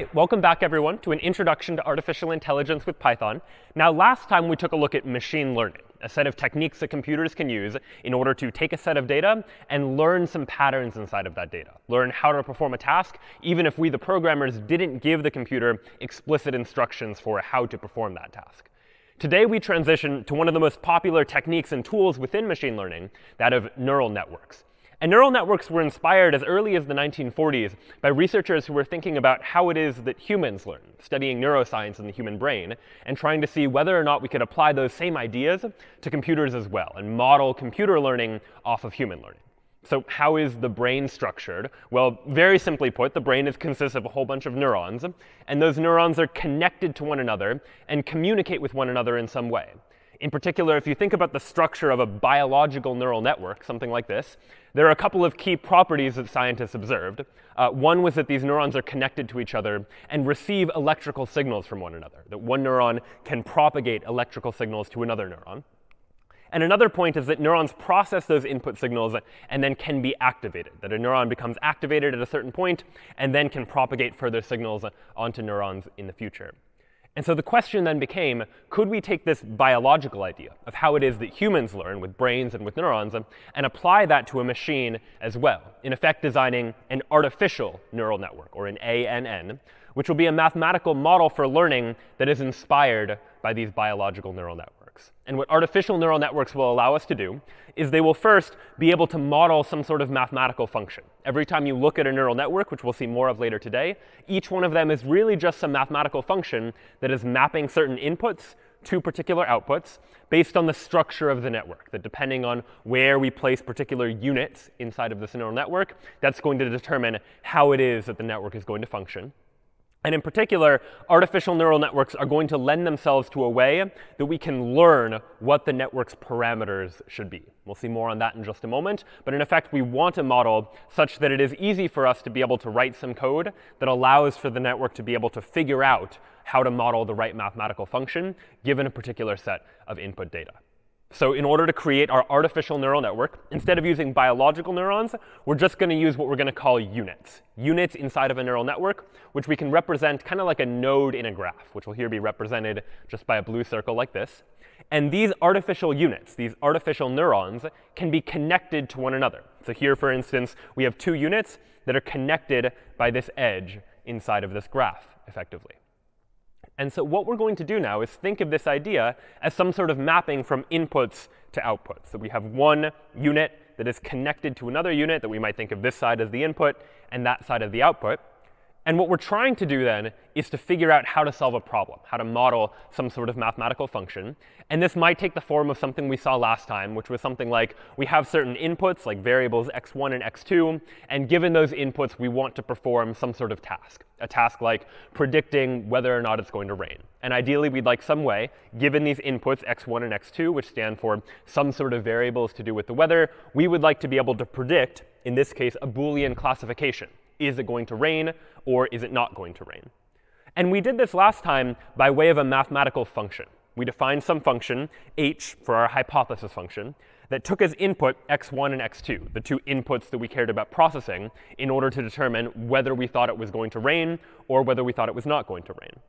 Right, welcome back, everyone, to an introduction to artificial intelligence with Python. Now, last time we took a look at machine learning, a set of techniques that computers can use in order to take a set of data and learn some patterns inside of that data, learn how to perform a task, even if we, the programmers, didn't give the computer explicit instructions for how to perform that task. Today, we transition to one of the most popular techniques and tools within machine learning, that of neural networks. And neural networks were inspired as early as the 1940s by researchers who were thinking about how it is that humans learn, studying neuroscience in the human brain, and trying to see whether or not we could apply those same ideas to computers as well and model computer learning off of human learning. So how is the brain structured? Well, very simply put, the brain is, consists of a whole bunch of neurons. And those neurons are connected to one another and communicate with one another in some way. In particular, if you think about the structure of a biological neural network, something like this, there are a couple of key properties that scientists observed. Uh, one was that these neurons are connected to each other and receive electrical signals from one another, that one neuron can propagate electrical signals to another neuron. And another point is that neurons process those input signals and then can be activated, that a neuron becomes activated at a certain point and then can propagate further signals onto neurons in the future. And so the question then became, could we take this biological idea of how it is that humans learn with brains and with neurons and apply that to a machine as well, in effect designing an artificial neural network, or an ANN, which will be a mathematical model for learning that is inspired by these biological neural networks. And what artificial neural networks will allow us to do is they will first be able to model some sort of mathematical function. Every time you look at a neural network, which we'll see more of later today, each one of them is really just some mathematical function that is mapping certain inputs to particular outputs based on the structure of the network, that depending on where we place particular units inside of this neural network, that's going to determine how it is that the network is going to function. And in particular, artificial neural networks are going to lend themselves to a way that we can learn what the network's parameters should be. We'll see more on that in just a moment. But in effect, we want a model such that it is easy for us to be able to write some code that allows for the network to be able to figure out how to model the right mathematical function given a particular set of input data. So in order to create our artificial neural network, instead of using biological neurons, we're just going to use what we're going to call units. Units inside of a neural network, which we can represent kind of like a node in a graph, which will here be represented just by a blue circle like this. And these artificial units, these artificial neurons, can be connected to one another. So here, for instance, we have two units that are connected by this edge inside of this graph, effectively. And so what we're going to do now is think of this idea as some sort of mapping from inputs to outputs. So we have one unit that is connected to another unit that we might think of this side as the input and that side as the output. And what we're trying to do then is to figure out how to solve a problem, how to model some sort of mathematical function. And this might take the form of something we saw last time, which was something like we have certain inputs, like variables x1 and x2. And given those inputs, we want to perform some sort of task, a task like predicting whether or not it's going to rain. And ideally, we'd like some way, given these inputs, x1 and x2, which stand for some sort of variables to do with the weather, we would like to be able to predict, in this case, a Boolean classification. Is it going to rain or is it not going to rain? And we did this last time by way of a mathematical function. We defined some function, h, for our hypothesis function, that took as input x1 and x2, the two inputs that we cared about processing, in order to determine whether we thought it was going to rain or whether we thought it was not going to rain.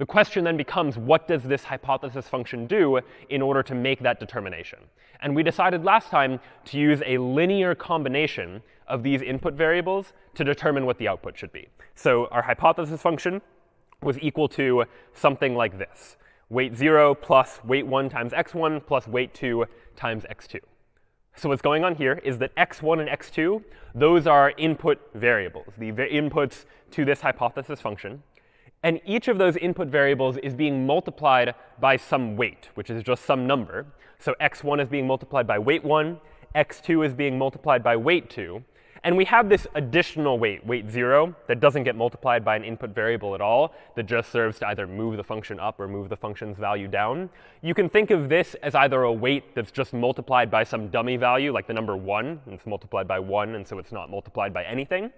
The question then becomes, what does this hypothesis function do in order to make that determination? And we decided last time to use a linear combination of these input variables to determine what the output should be. So our hypothesis function was equal to something like this. Weight 0 plus weight 1 times x1 plus weight 2 times x2. So what's going on here is that x1 and x2, those are input variables, the inputs to this hypothesis function. And each of those input variables is being multiplied by some weight, which is just some number. So x1 is being multiplied by weight 1, x2 is being multiplied by weight 2. And we have this additional weight, weight 0, that doesn't get multiplied by an input variable at all, that just serves to either move the function up or move the function's value down. You can think of this as either a weight that's just multiplied by some dummy value, like the number 1, and it's multiplied by 1, and so it's not multiplied by anything.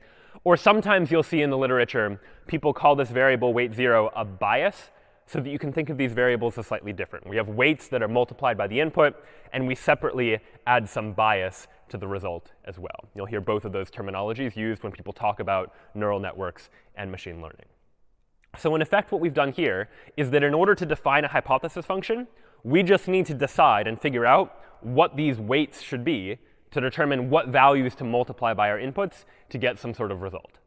Or sometimes you'll see in the literature, people call this variable weight 0 a bias, so that you can think of these variables as slightly different. We have weights that are multiplied by the input, and we separately add some bias to the result as well. You'll hear both of those terminologies used when people talk about neural networks and machine learning. So in effect, what we've done here is that in order to define a hypothesis function, we just need to decide and figure out what these weights should be to determine what values to multiply by our inputs to get some sort of result.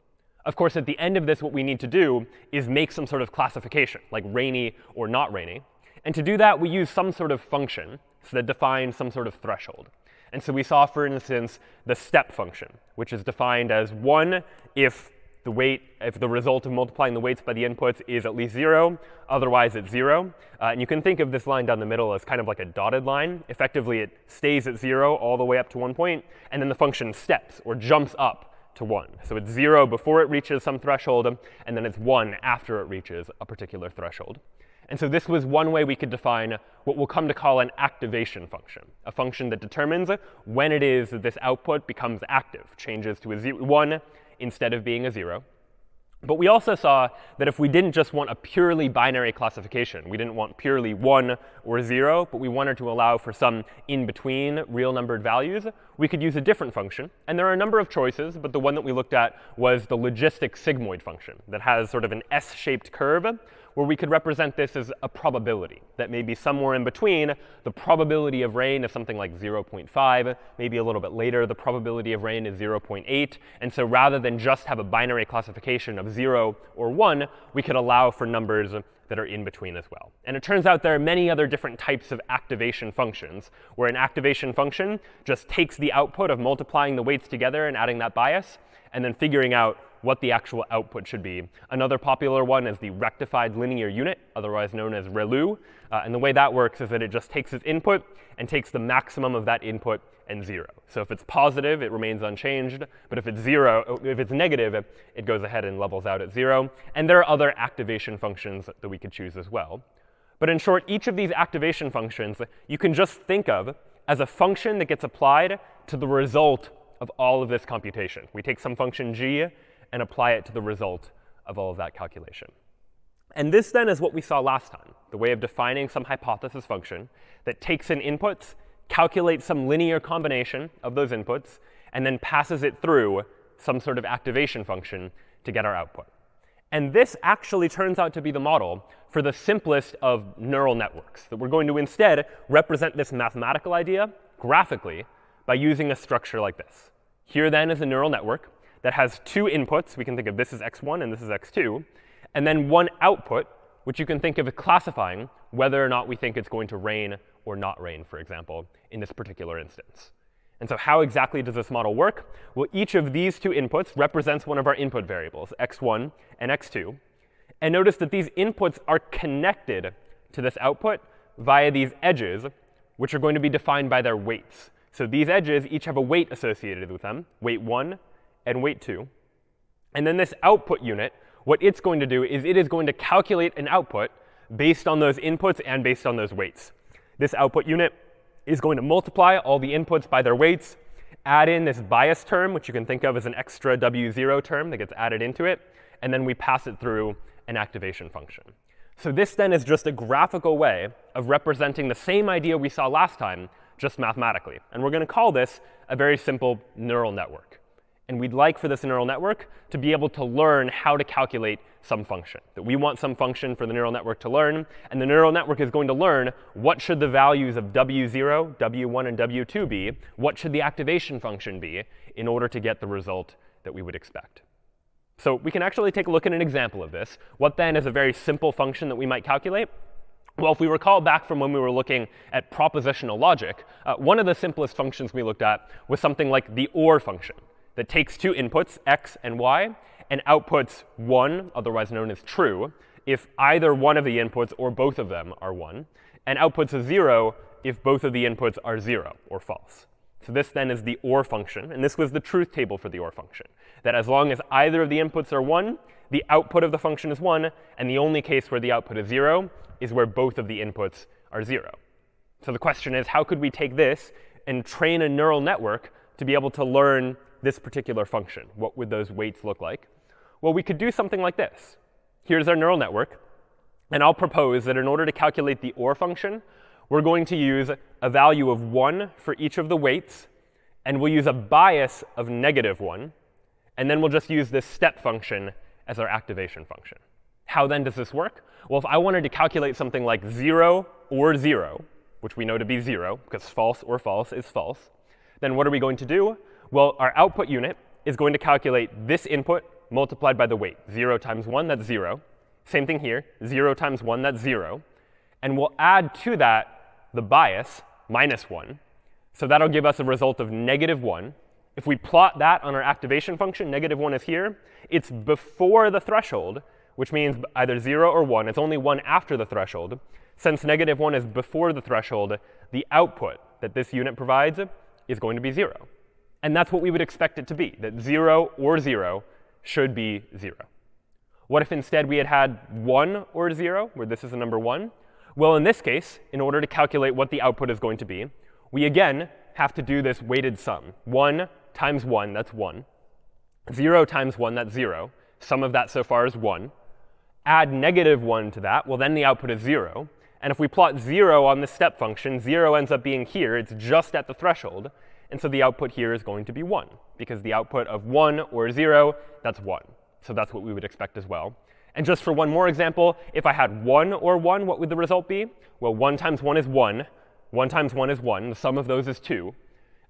Of course, at the end of this, what we need to do is make some sort of classification, like rainy or not rainy. And to do that, we use some sort of function so that defines some sort of threshold. And so we saw, for instance, the step function, which is defined as 1 if the weight, if the result of multiplying the weights by the inputs is at least 0, otherwise it's 0. Uh, and you can think of this line down the middle as kind of like a dotted line. Effectively, it stays at 0 all the way up to one point, and then the function steps or jumps up to 1. So it's 0 before it reaches some threshold, and then it's 1 after it reaches a particular threshold. And so this was one way we could define what we'll come to call an activation function, a function that determines when it is that this output becomes active, changes to a 1 instead of being a 0. But we also saw that if we didn't just want a purely binary classification, we didn't want purely 1 or 0, but we wanted to allow for some in-between real numbered values, we could use a different function. And there are a number of choices, but the one that we looked at was the logistic sigmoid function that has sort of an S-shaped curve where we could represent this as a probability, that maybe somewhere in between, the probability of rain is something like 0.5. Maybe a little bit later, the probability of rain is 0.8. And so rather than just have a binary classification of 0 or 1, we could allow for numbers that are in between as well. And it turns out there are many other different types of activation functions, where an activation function just takes the output of multiplying the weights together and adding that bias, and then figuring out what the actual output should be. Another popular one is the rectified linear unit, otherwise known as ReLU. Uh, and the way that works is that it just takes its input and takes the maximum of that input and 0. So if it's positive, it remains unchanged. But if it's 0, if it's negative, it goes ahead and levels out at 0. And there are other activation functions that we could choose as well. But in short, each of these activation functions you can just think of as a function that gets applied to the result of all of this computation. We take some function g and apply it to the result of all of that calculation. And this then is what we saw last time, the way of defining some hypothesis function that takes in inputs, calculates some linear combination of those inputs, and then passes it through some sort of activation function to get our output. And this actually turns out to be the model for the simplest of neural networks, that we're going to instead represent this mathematical idea graphically by using a structure like this. Here then is a neural network that has two inputs. We can think of this as x1 and this is x2. And then one output, which you can think of as classifying whether or not we think it's going to rain or not rain, for example, in this particular instance. And so how exactly does this model work? Well, each of these two inputs represents one of our input variables, x1 and x2. And notice that these inputs are connected to this output via these edges, which are going to be defined by their weights. So these edges each have a weight associated with them, weight 1 and weight 2. And then this output unit, what it's going to do is it is going to calculate an output based on those inputs and based on those weights. This output unit is going to multiply all the inputs by their weights, add in this bias term, which you can think of as an extra W0 term that gets added into it, and then we pass it through an activation function. So this then is just a graphical way of representing the same idea we saw last time, just mathematically. And we're going to call this a very simple neural network. And we'd like for this neural network to be able to learn how to calculate some function. That we want some function for the neural network to learn. And the neural network is going to learn what should the values of w0, w1, and w2 be. What should the activation function be in order to get the result that we would expect. So we can actually take a look at an example of this. What then is a very simple function that we might calculate? Well, if we recall back from when we were looking at propositional logic, uh, one of the simplest functions we looked at was something like the OR function that takes two inputs, x and y, and outputs 1, otherwise known as true, if either one of the inputs or both of them are 1, and outputs a 0 if both of the inputs are 0 or false. So this then is the OR function. And this was the truth table for the OR function, that as long as either of the inputs are 1, the output of the function is 1. And the only case where the output is 0 is where both of the inputs are 0. So the question is, how could we take this and train a neural network to be able to learn this particular function. What would those weights look like? Well, we could do something like this. Here's our neural network. And I'll propose that in order to calculate the OR function, we're going to use a value of 1 for each of the weights. And we'll use a bias of negative 1. And then we'll just use this step function as our activation function. How then does this work? Well, if I wanted to calculate something like 0 or 0, which we know to be 0, because false or false is false, then what are we going to do? Well, our output unit is going to calculate this input multiplied by the weight. 0 times 1, that's 0. Same thing here. 0 times 1, that's 0. And we'll add to that the bias, minus 1. So that'll give us a result of negative 1. If we plot that on our activation function, negative 1 is here. It's before the threshold, which means either 0 or 1. It's only 1 after the threshold. Since negative 1 is before the threshold, the output that this unit provides is going to be 0. And that's what we would expect it to be, that 0 or 0 should be 0. What if instead we had had 1 or 0, where this is a number 1? Well, in this case, in order to calculate what the output is going to be, we again have to do this weighted sum. 1 times 1, that's 1. 0 times 1, that's 0. Sum of that so far is 1. Add negative 1 to that, well, then the output is 0. And if we plot 0 on the step function, 0 ends up being here. It's just at the threshold. And so the output here is going to be 1, because the output of 1 or 0, that's 1. So that's what we would expect as well. And just for one more example, if I had 1 or 1, what would the result be? Well, 1 times 1 is 1. 1 times 1 is 1. The sum of those is 2.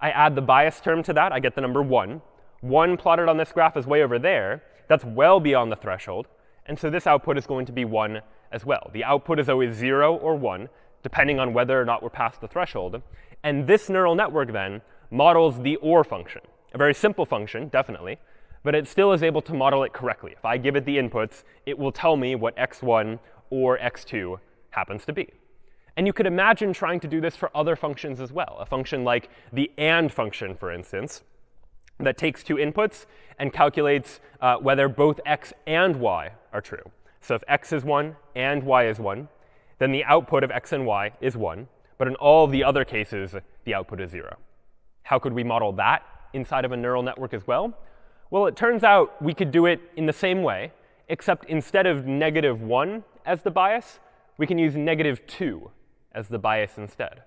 I add the bias term to that. I get the number 1. 1 plotted on this graph is way over there. That's well beyond the threshold. And so this output is going to be 1 as well. The output is always 0 or 1, depending on whether or not we're past the threshold. And this neural network then models the OR function, a very simple function, definitely, but it still is able to model it correctly. If I give it the inputs, it will tell me what x1 or x2 happens to be. And you could imagine trying to do this for other functions as well. A function like the AND function, for instance, that takes two inputs and calculates uh, whether both x and y are true. So if x is 1 and y is 1, then the output of x and y is 1. But in all the other cases, the output is 0. How could we model that inside of a neural network as well? Well, it turns out we could do it in the same way, except instead of negative 1 as the bias, we can use negative 2 as the bias instead.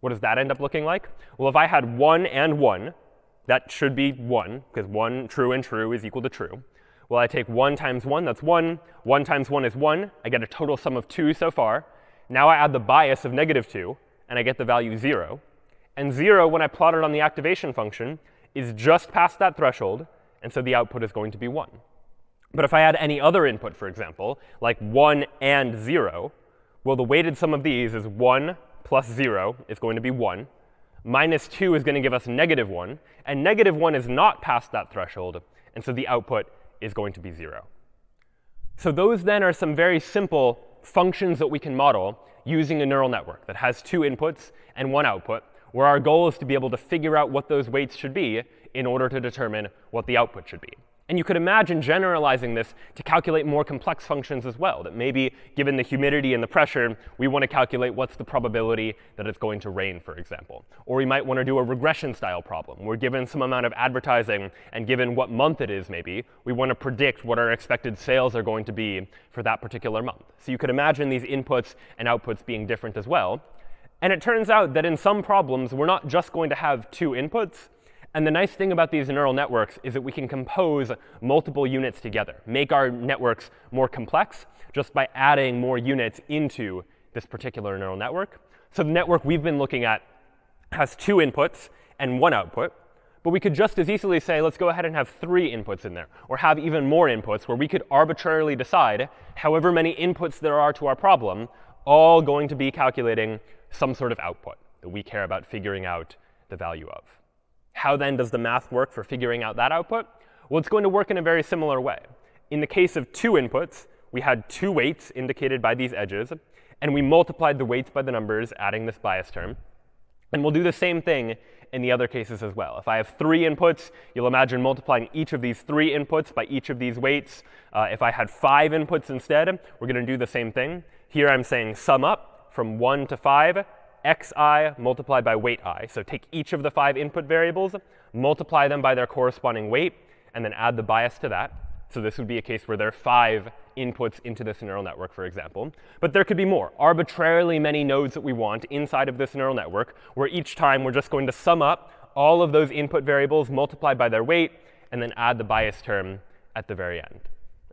What does that end up looking like? Well, if I had 1 and 1, that should be 1, because 1 true and true is equal to true. Well, I take 1 times 1, that's 1. 1 times 1 is 1. I get a total sum of 2 so far. Now I add the bias of negative 2, and I get the value 0. And 0, when I plot it on the activation function, is just past that threshold, and so the output is going to be 1. But if I add any other input, for example, like 1 and 0, well, the weighted sum of these is 1 plus 0 is going to be 1 minus 2 is going to give us negative 1. And negative 1 is not past that threshold. And so the output is going to be 0. So those then are some very simple functions that we can model using a neural network that has two inputs and one output, where our goal is to be able to figure out what those weights should be in order to determine what the output should be. And you could imagine generalizing this to calculate more complex functions as well, that maybe given the humidity and the pressure, we want to calculate what's the probability that it's going to rain, for example. Or we might want to do a regression style problem. We're given some amount of advertising, and given what month it is, maybe, we want to predict what our expected sales are going to be for that particular month. So you could imagine these inputs and outputs being different as well. And it turns out that in some problems, we're not just going to have two inputs, and the nice thing about these neural networks is that we can compose multiple units together, make our networks more complex just by adding more units into this particular neural network. So the network we've been looking at has two inputs and one output. But we could just as easily say, let's go ahead and have three inputs in there, or have even more inputs, where we could arbitrarily decide however many inputs there are to our problem, all going to be calculating some sort of output that we care about figuring out the value of. How then does the math work for figuring out that output? Well, it's going to work in a very similar way. In the case of two inputs, we had two weights indicated by these edges, and we multiplied the weights by the numbers, adding this bias term. And we'll do the same thing in the other cases as well. If I have three inputs, you'll imagine multiplying each of these three inputs by each of these weights. Uh, if I had five inputs instead, we're going to do the same thing. Here I'm saying sum up from 1 to 5 xi multiplied by weight i. So take each of the five input variables, multiply them by their corresponding weight, and then add the bias to that. So this would be a case where there are five inputs into this neural network, for example. But there could be more, arbitrarily many nodes that we want inside of this neural network, where each time we're just going to sum up all of those input variables multiplied by their weight, and then add the bias term at the very end.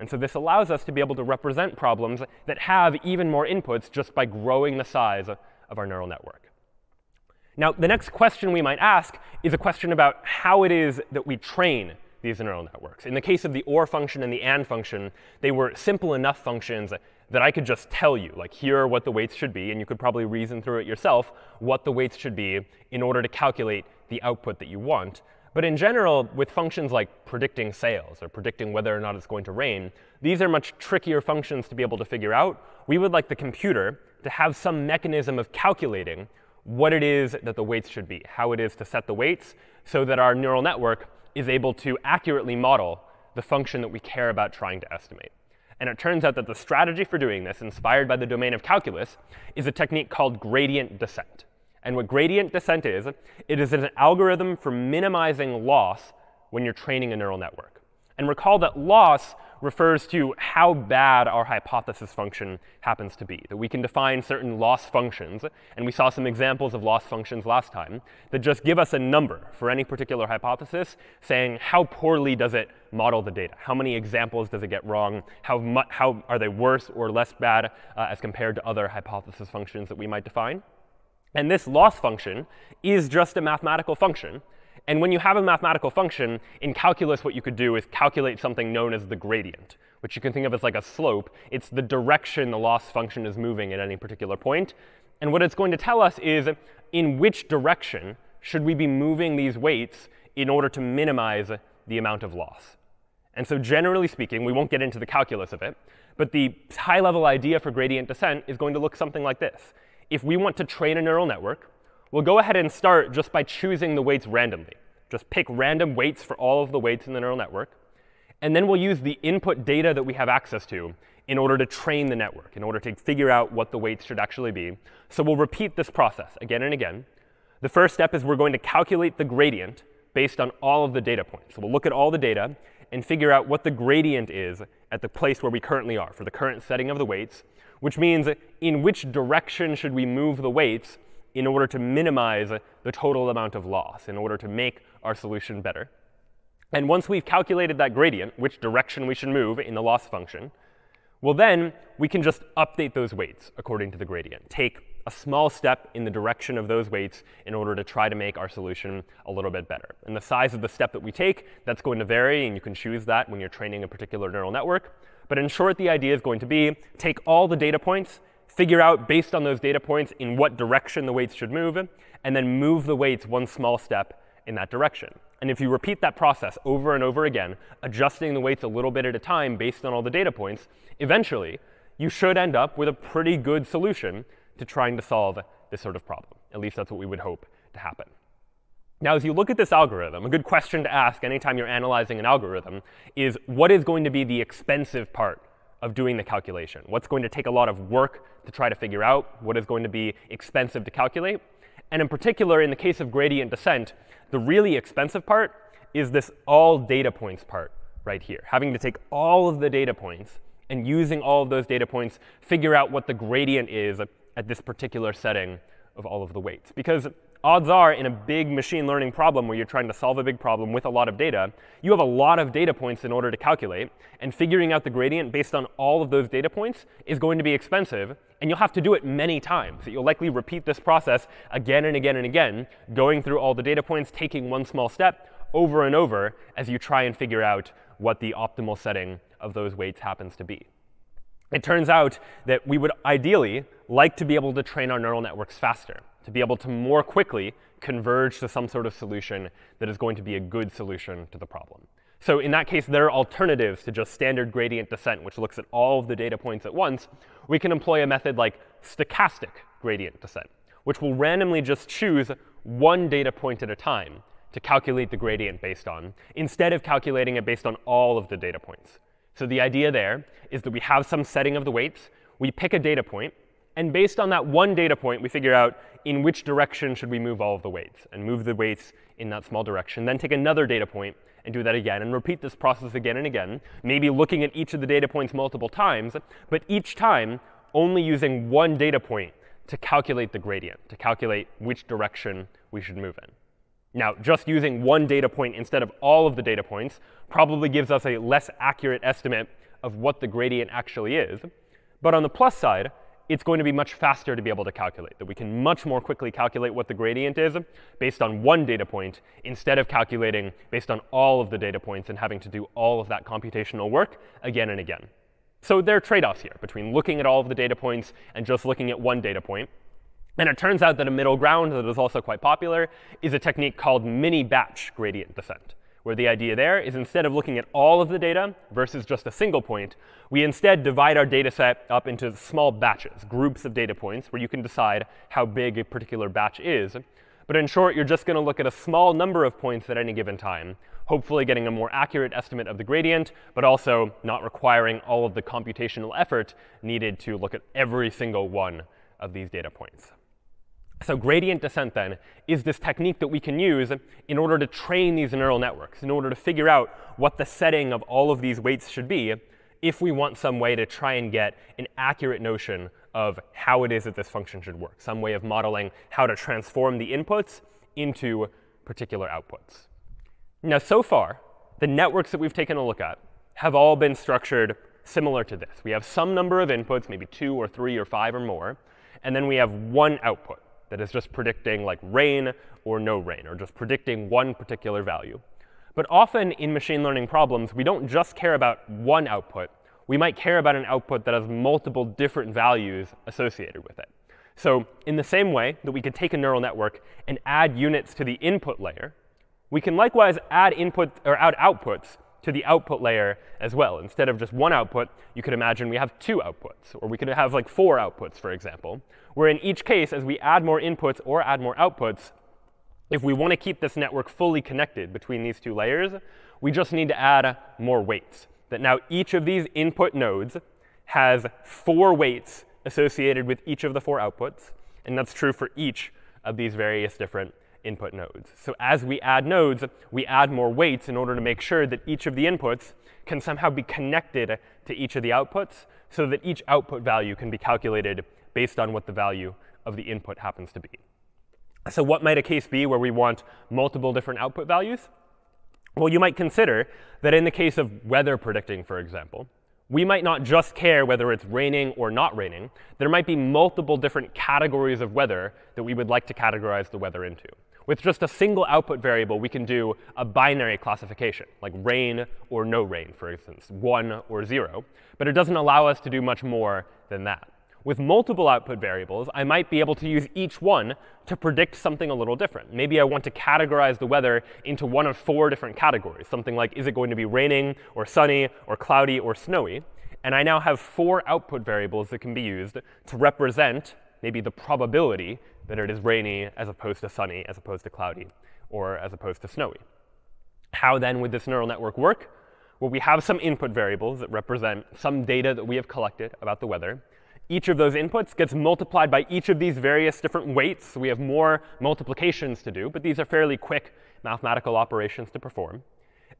And so this allows us to be able to represent problems that have even more inputs just by growing the size of our neural network. Now, the next question we might ask is a question about how it is that we train these neural networks. In the case of the OR function and the AND function, they were simple enough functions that I could just tell you, like, here are what the weights should be, and you could probably reason through it yourself, what the weights should be in order to calculate the output that you want. But in general, with functions like predicting sales or predicting whether or not it's going to rain, these are much trickier functions to be able to figure out. We would like the computer to have some mechanism of calculating what it is that the weights should be, how it is to set the weights, so that our neural network is able to accurately model the function that we care about trying to estimate. And it turns out that the strategy for doing this, inspired by the domain of calculus, is a technique called gradient descent. And what gradient descent is, it is an algorithm for minimizing loss when you're training a neural network. And recall that loss refers to how bad our hypothesis function happens to be. That we can define certain loss functions, and we saw some examples of loss functions last time, that just give us a number for any particular hypothesis, saying how poorly does it model the data? How many examples does it get wrong? How, how are they worse or less bad uh, as compared to other hypothesis functions that we might define? And this loss function is just a mathematical function and when you have a mathematical function, in calculus, what you could do is calculate something known as the gradient, which you can think of as like a slope. It's the direction the loss function is moving at any particular point. And what it's going to tell us is in which direction should we be moving these weights in order to minimize the amount of loss. And so generally speaking, we won't get into the calculus of it, but the high-level idea for gradient descent is going to look something like this. If we want to train a neural network, We'll go ahead and start just by choosing the weights randomly. Just pick random weights for all of the weights in the neural network. And then we'll use the input data that we have access to in order to train the network, in order to figure out what the weights should actually be. So we'll repeat this process again and again. The first step is we're going to calculate the gradient based on all of the data points. So we'll look at all the data and figure out what the gradient is at the place where we currently are for the current setting of the weights, which means in which direction should we move the weights in order to minimize the total amount of loss, in order to make our solution better. And once we've calculated that gradient, which direction we should move in the loss function, well, then we can just update those weights according to the gradient. Take a small step in the direction of those weights in order to try to make our solution a little bit better. And the size of the step that we take, that's going to vary, and you can choose that when you're training a particular neural network. But in short, the idea is going to be take all the data points figure out, based on those data points, in what direction the weights should move, and then move the weights one small step in that direction. And if you repeat that process over and over again, adjusting the weights a little bit at a time based on all the data points, eventually you should end up with a pretty good solution to trying to solve this sort of problem. At least that's what we would hope to happen. Now, as you look at this algorithm, a good question to ask anytime you're analyzing an algorithm is what is going to be the expensive part of doing the calculation. What's going to take a lot of work to try to figure out? What is going to be expensive to calculate? And in particular, in the case of gradient descent, the really expensive part is this all data points part right here. Having to take all of the data points and using all of those data points, figure out what the gradient is at this particular setting of all of the weights. Because odds are in a big machine learning problem where you're trying to solve a big problem with a lot of data, you have a lot of data points in order to calculate. And figuring out the gradient based on all of those data points is going to be expensive. And you'll have to do it many times. You'll likely repeat this process again and again and again, going through all the data points, taking one small step over and over as you try and figure out what the optimal setting of those weights happens to be. It turns out that we would ideally like to be able to train our neural networks faster to be able to more quickly converge to some sort of solution that is going to be a good solution to the problem. So in that case, there are alternatives to just standard gradient descent, which looks at all of the data points at once. We can employ a method like stochastic gradient descent, which will randomly just choose one data point at a time to calculate the gradient based on, instead of calculating it based on all of the data points. So the idea there is that we have some setting of the weights. We pick a data point. And based on that one data point, we figure out in which direction should we move all of the weights and move the weights in that small direction. Then take another data point and do that again and repeat this process again and again, maybe looking at each of the data points multiple times, but each time only using one data point to calculate the gradient, to calculate which direction we should move in. Now, just using one data point instead of all of the data points probably gives us a less accurate estimate of what the gradient actually is. But on the plus side, it's going to be much faster to be able to calculate, that we can much more quickly calculate what the gradient is based on one data point instead of calculating based on all of the data points and having to do all of that computational work again and again. So there are trade-offs here between looking at all of the data points and just looking at one data point. And it turns out that a middle ground that is also quite popular is a technique called mini-batch gradient descent where the idea there is instead of looking at all of the data versus just a single point, we instead divide our data set up into small batches, groups of data points, where you can decide how big a particular batch is. But in short, you're just going to look at a small number of points at any given time, hopefully getting a more accurate estimate of the gradient, but also not requiring all of the computational effort needed to look at every single one of these data points. So gradient descent, then, is this technique that we can use in order to train these neural networks, in order to figure out what the setting of all of these weights should be if we want some way to try and get an accurate notion of how it is that this function should work, some way of modeling how to transform the inputs into particular outputs. Now, so far, the networks that we've taken a look at have all been structured similar to this. We have some number of inputs, maybe two or three or five or more, and then we have one output that is just predicting like rain or no rain, or just predicting one particular value. But often in machine learning problems, we don't just care about one output. We might care about an output that has multiple different values associated with it. So in the same way that we could take a neural network and add units to the input layer, we can likewise add input or add outputs to the output layer as well. Instead of just one output, you could imagine we have two outputs. Or we could have like four outputs, for example, where in each case, as we add more inputs or add more outputs, if we want to keep this network fully connected between these two layers, we just need to add more weights. That now each of these input nodes has four weights associated with each of the four outputs. And that's true for each of these various different input nodes. So as we add nodes, we add more weights in order to make sure that each of the inputs can somehow be connected to each of the outputs so that each output value can be calculated based on what the value of the input happens to be. So what might a case be where we want multiple different output values? Well, you might consider that in the case of weather predicting, for example, we might not just care whether it's raining or not raining. There might be multiple different categories of weather that we would like to categorize the weather into. With just a single output variable, we can do a binary classification, like rain or no rain, for instance, 1 or 0. But it doesn't allow us to do much more than that. With multiple output variables, I might be able to use each one to predict something a little different. Maybe I want to categorize the weather into one of four different categories, something like is it going to be raining or sunny or cloudy or snowy. And I now have four output variables that can be used to represent maybe the probability that it is rainy as opposed to sunny, as opposed to cloudy, or as opposed to snowy. How then would this neural network work? Well, we have some input variables that represent some data that we have collected about the weather. Each of those inputs gets multiplied by each of these various different weights. So we have more multiplications to do, but these are fairly quick mathematical operations to perform.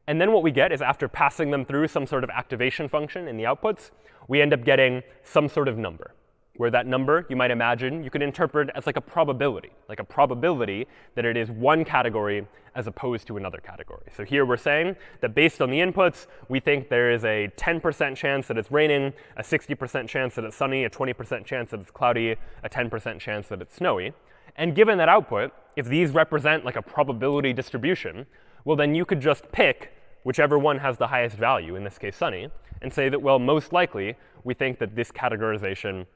And then what we get is after passing them through some sort of activation function in the outputs, we end up getting some sort of number where that number, you might imagine, you could interpret as like a probability, like a probability that it is one category as opposed to another category. So here we're saying that based on the inputs, we think there is a 10% chance that it's raining, a 60% chance that it's sunny, a 20% chance that it's cloudy, a 10% chance that it's snowy. And given that output, if these represent like a probability distribution, well, then you could just pick whichever one has the highest value, in this case sunny, and say that, well, most likely, we think that this categorization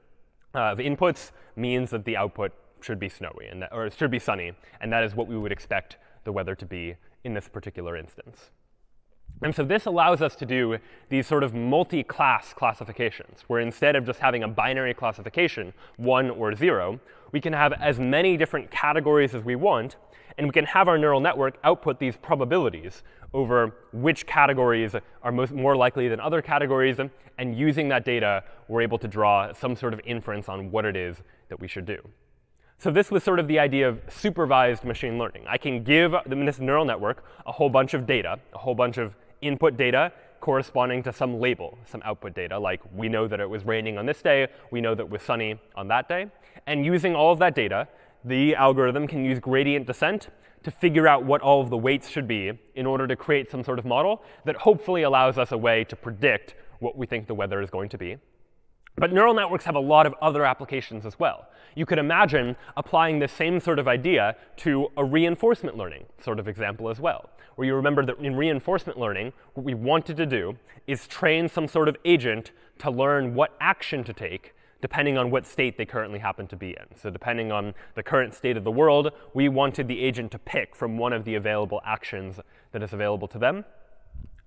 uh, the inputs means that the output should be snowy, and that, or should be sunny, and that is what we would expect the weather to be in this particular instance. And so this allows us to do these sort of multi-class classifications, where instead of just having a binary classification, 1 or 0, we can have as many different categories as we want, and we can have our neural network output these probabilities over which categories are most, more likely than other categories. And using that data, we're able to draw some sort of inference on what it is that we should do. So this was sort of the idea of supervised machine learning. I can give this neural network a whole bunch of data, a whole bunch of input data corresponding to some label, some output data, like we know that it was raining on this day, we know that it was sunny on that day. And using all of that data, the algorithm can use gradient descent to figure out what all of the weights should be in order to create some sort of model that hopefully allows us a way to predict what we think the weather is going to be. But neural networks have a lot of other applications as well. You could imagine applying the same sort of idea to a reinforcement learning sort of example as well, where you remember that in reinforcement learning, what we wanted to do is train some sort of agent to learn what action to take depending on what state they currently happen to be in. So depending on the current state of the world, we wanted the agent to pick from one of the available actions that is available to them.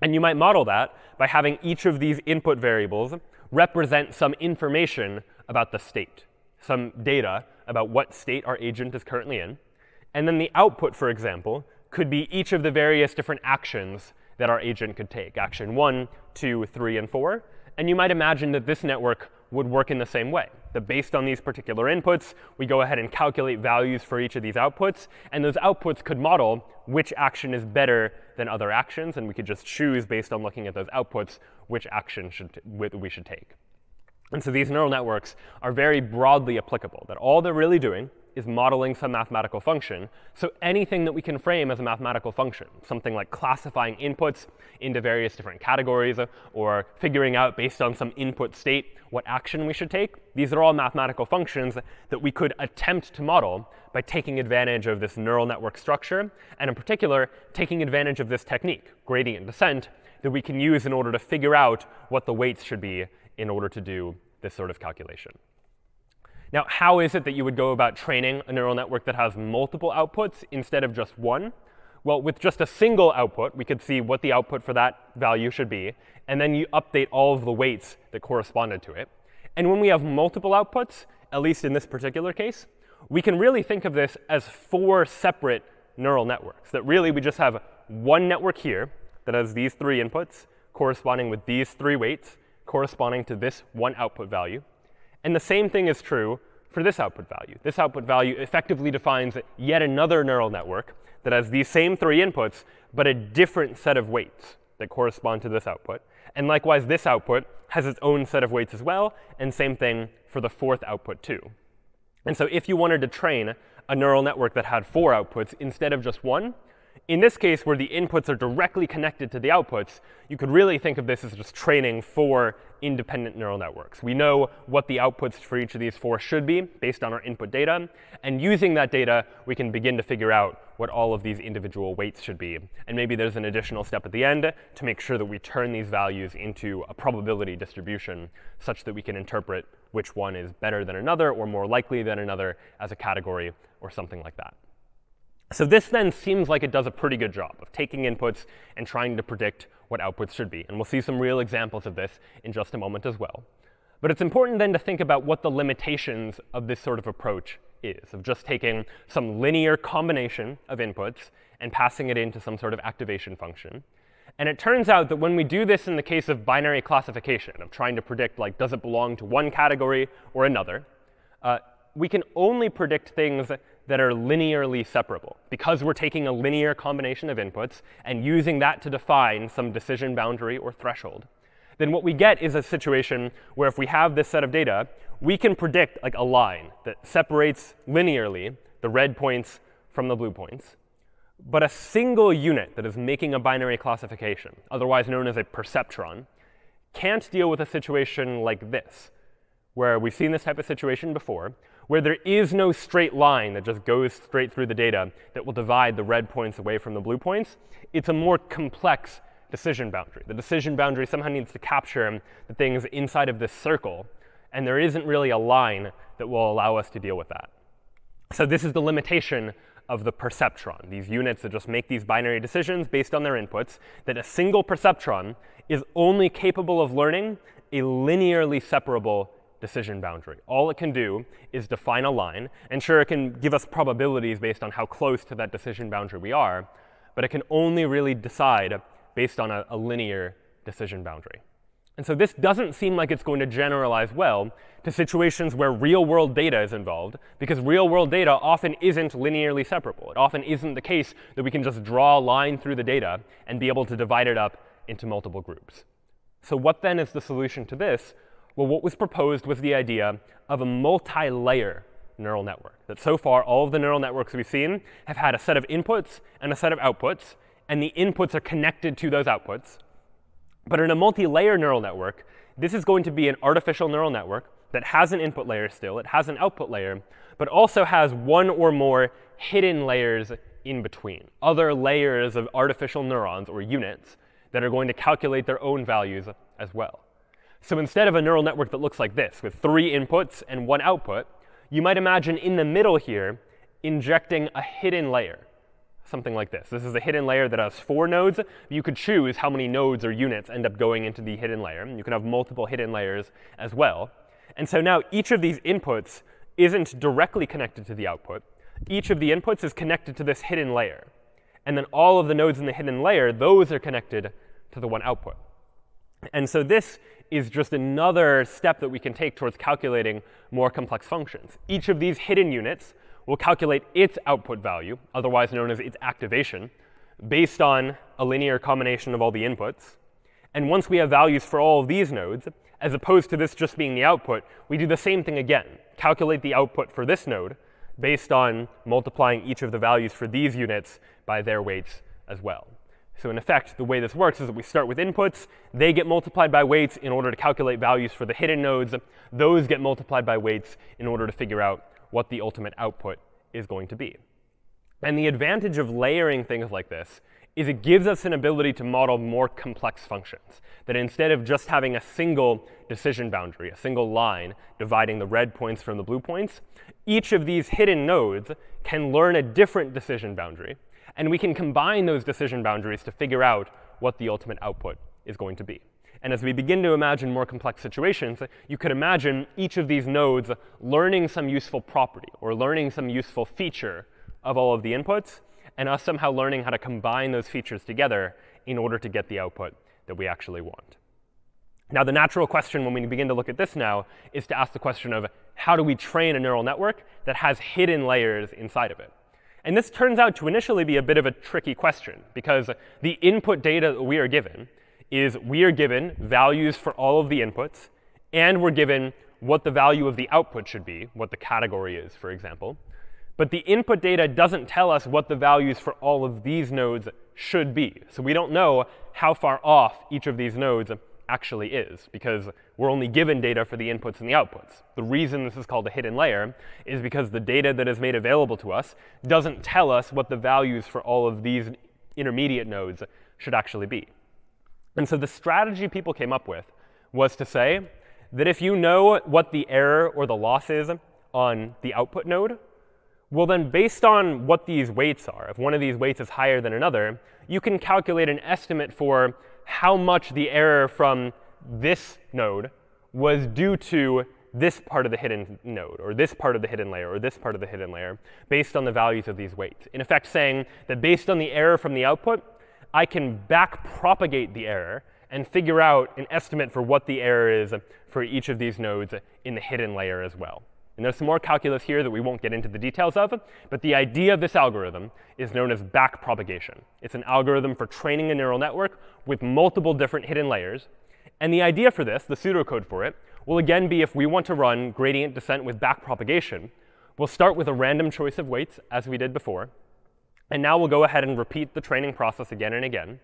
And you might model that by having each of these input variables represent some information about the state, some data about what state our agent is currently in. And then the output, for example, could be each of the various different actions that our agent could take, action 1, 2, 3, and 4. And you might imagine that this network would work in the same way. That based on these particular inputs, we go ahead and calculate values for each of these outputs. And those outputs could model which action is better than other actions. And we could just choose, based on looking at those outputs, which action should we should take. And so these neural networks are very broadly applicable, that all they're really doing is modeling some mathematical function. So anything that we can frame as a mathematical function, something like classifying inputs into various different categories, or figuring out based on some input state what action we should take, these are all mathematical functions that we could attempt to model by taking advantage of this neural network structure, and in particular, taking advantage of this technique, gradient descent, that we can use in order to figure out what the weights should be in order to do this sort of calculation. Now, how is it that you would go about training a neural network that has multiple outputs instead of just one? Well, with just a single output, we could see what the output for that value should be. And then you update all of the weights that corresponded to it. And when we have multiple outputs, at least in this particular case, we can really think of this as four separate neural networks. That really we just have one network here that has these three inputs corresponding with these three weights corresponding to this one output value. And the same thing is true for this output value. This output value effectively defines yet another neural network that has these same three inputs, but a different set of weights that correspond to this output. And likewise, this output has its own set of weights as well, and same thing for the fourth output too. And so if you wanted to train a neural network that had four outputs instead of just one, in this case, where the inputs are directly connected to the outputs, you could really think of this as just training four independent neural networks. We know what the outputs for each of these four should be based on our input data. And using that data, we can begin to figure out what all of these individual weights should be. And maybe there's an additional step at the end to make sure that we turn these values into a probability distribution such that we can interpret which one is better than another or more likely than another as a category or something like that. So this then seems like it does a pretty good job of taking inputs and trying to predict what outputs should be. And we'll see some real examples of this in just a moment as well. But it's important then to think about what the limitations of this sort of approach is, of just taking some linear combination of inputs and passing it into some sort of activation function. And it turns out that when we do this in the case of binary classification, of trying to predict, like, does it belong to one category or another, uh, we can only predict things that are linearly separable. Because we're taking a linear combination of inputs and using that to define some decision boundary or threshold, then what we get is a situation where if we have this set of data, we can predict like a line that separates linearly the red points from the blue points. But a single unit that is making a binary classification, otherwise known as a perceptron, can't deal with a situation like this, where we've seen this type of situation before, where there is no straight line that just goes straight through the data that will divide the red points away from the blue points. It's a more complex decision boundary. The decision boundary somehow needs to capture the things inside of this circle. And there isn't really a line that will allow us to deal with that. So this is the limitation of the perceptron, these units that just make these binary decisions based on their inputs, that a single perceptron is only capable of learning a linearly separable decision boundary. All it can do is define a line. And sure, it can give us probabilities based on how close to that decision boundary we are. But it can only really decide based on a, a linear decision boundary. And so this doesn't seem like it's going to generalize well to situations where real-world data is involved, because real-world data often isn't linearly separable. It often isn't the case that we can just draw a line through the data and be able to divide it up into multiple groups. So what then is the solution to this? Well, what was proposed was the idea of a multi-layer neural network. That so far, all of the neural networks we've seen have had a set of inputs and a set of outputs, and the inputs are connected to those outputs. But in a multi-layer neural network, this is going to be an artificial neural network that has an input layer still, it has an output layer, but also has one or more hidden layers in between, other layers of artificial neurons or units that are going to calculate their own values as well. So instead of a neural network that looks like this, with three inputs and one output, you might imagine in the middle here injecting a hidden layer, something like this. This is a hidden layer that has four nodes. You could choose how many nodes or units end up going into the hidden layer. You can have multiple hidden layers as well. And so now each of these inputs isn't directly connected to the output. Each of the inputs is connected to this hidden layer. And then all of the nodes in the hidden layer, those are connected to the one output. And so this is just another step that we can take towards calculating more complex functions. Each of these hidden units will calculate its output value, otherwise known as its activation, based on a linear combination of all the inputs. And once we have values for all of these nodes, as opposed to this just being the output, we do the same thing again. Calculate the output for this node based on multiplying each of the values for these units by their weights as well. So in effect, the way this works is that we start with inputs. They get multiplied by weights in order to calculate values for the hidden nodes. Those get multiplied by weights in order to figure out what the ultimate output is going to be. And the advantage of layering things like this is it gives us an ability to model more complex functions. That instead of just having a single decision boundary, a single line dividing the red points from the blue points, each of these hidden nodes can learn a different decision boundary. And we can combine those decision boundaries to figure out what the ultimate output is going to be. And as we begin to imagine more complex situations, you could imagine each of these nodes learning some useful property or learning some useful feature of all of the inputs, and us somehow learning how to combine those features together in order to get the output that we actually want. Now, the natural question when we begin to look at this now is to ask the question of how do we train a neural network that has hidden layers inside of it? And this turns out to initially be a bit of a tricky question, because the input data that we are given is we are given values for all of the inputs, and we're given what the value of the output should be, what the category is, for example. But the input data doesn't tell us what the values for all of these nodes should be. So we don't know how far off each of these nodes actually is, because we're only given data for the inputs and the outputs. The reason this is called a hidden layer is because the data that is made available to us doesn't tell us what the values for all of these intermediate nodes should actually be. And so the strategy people came up with was to say that if you know what the error or the loss is on the output node, well, then based on what these weights are, if one of these weights is higher than another, you can calculate an estimate for how much the error from this node was due to this part of the hidden node, or this part of the hidden layer, or this part of the hidden layer, based on the values of these weights. In effect, saying that based on the error from the output, I can back propagate the error and figure out an estimate for what the error is for each of these nodes in the hidden layer as well. And there's some more calculus here that we won't get into the details of, but the idea of this algorithm is known as backpropagation. It's an algorithm for training a neural network with multiple different hidden layers. And the idea for this, the pseudocode for it, will again be if we want to run gradient descent with backpropagation, we'll start with a random choice of weights, as we did before. And now we'll go ahead and repeat the training process again and again.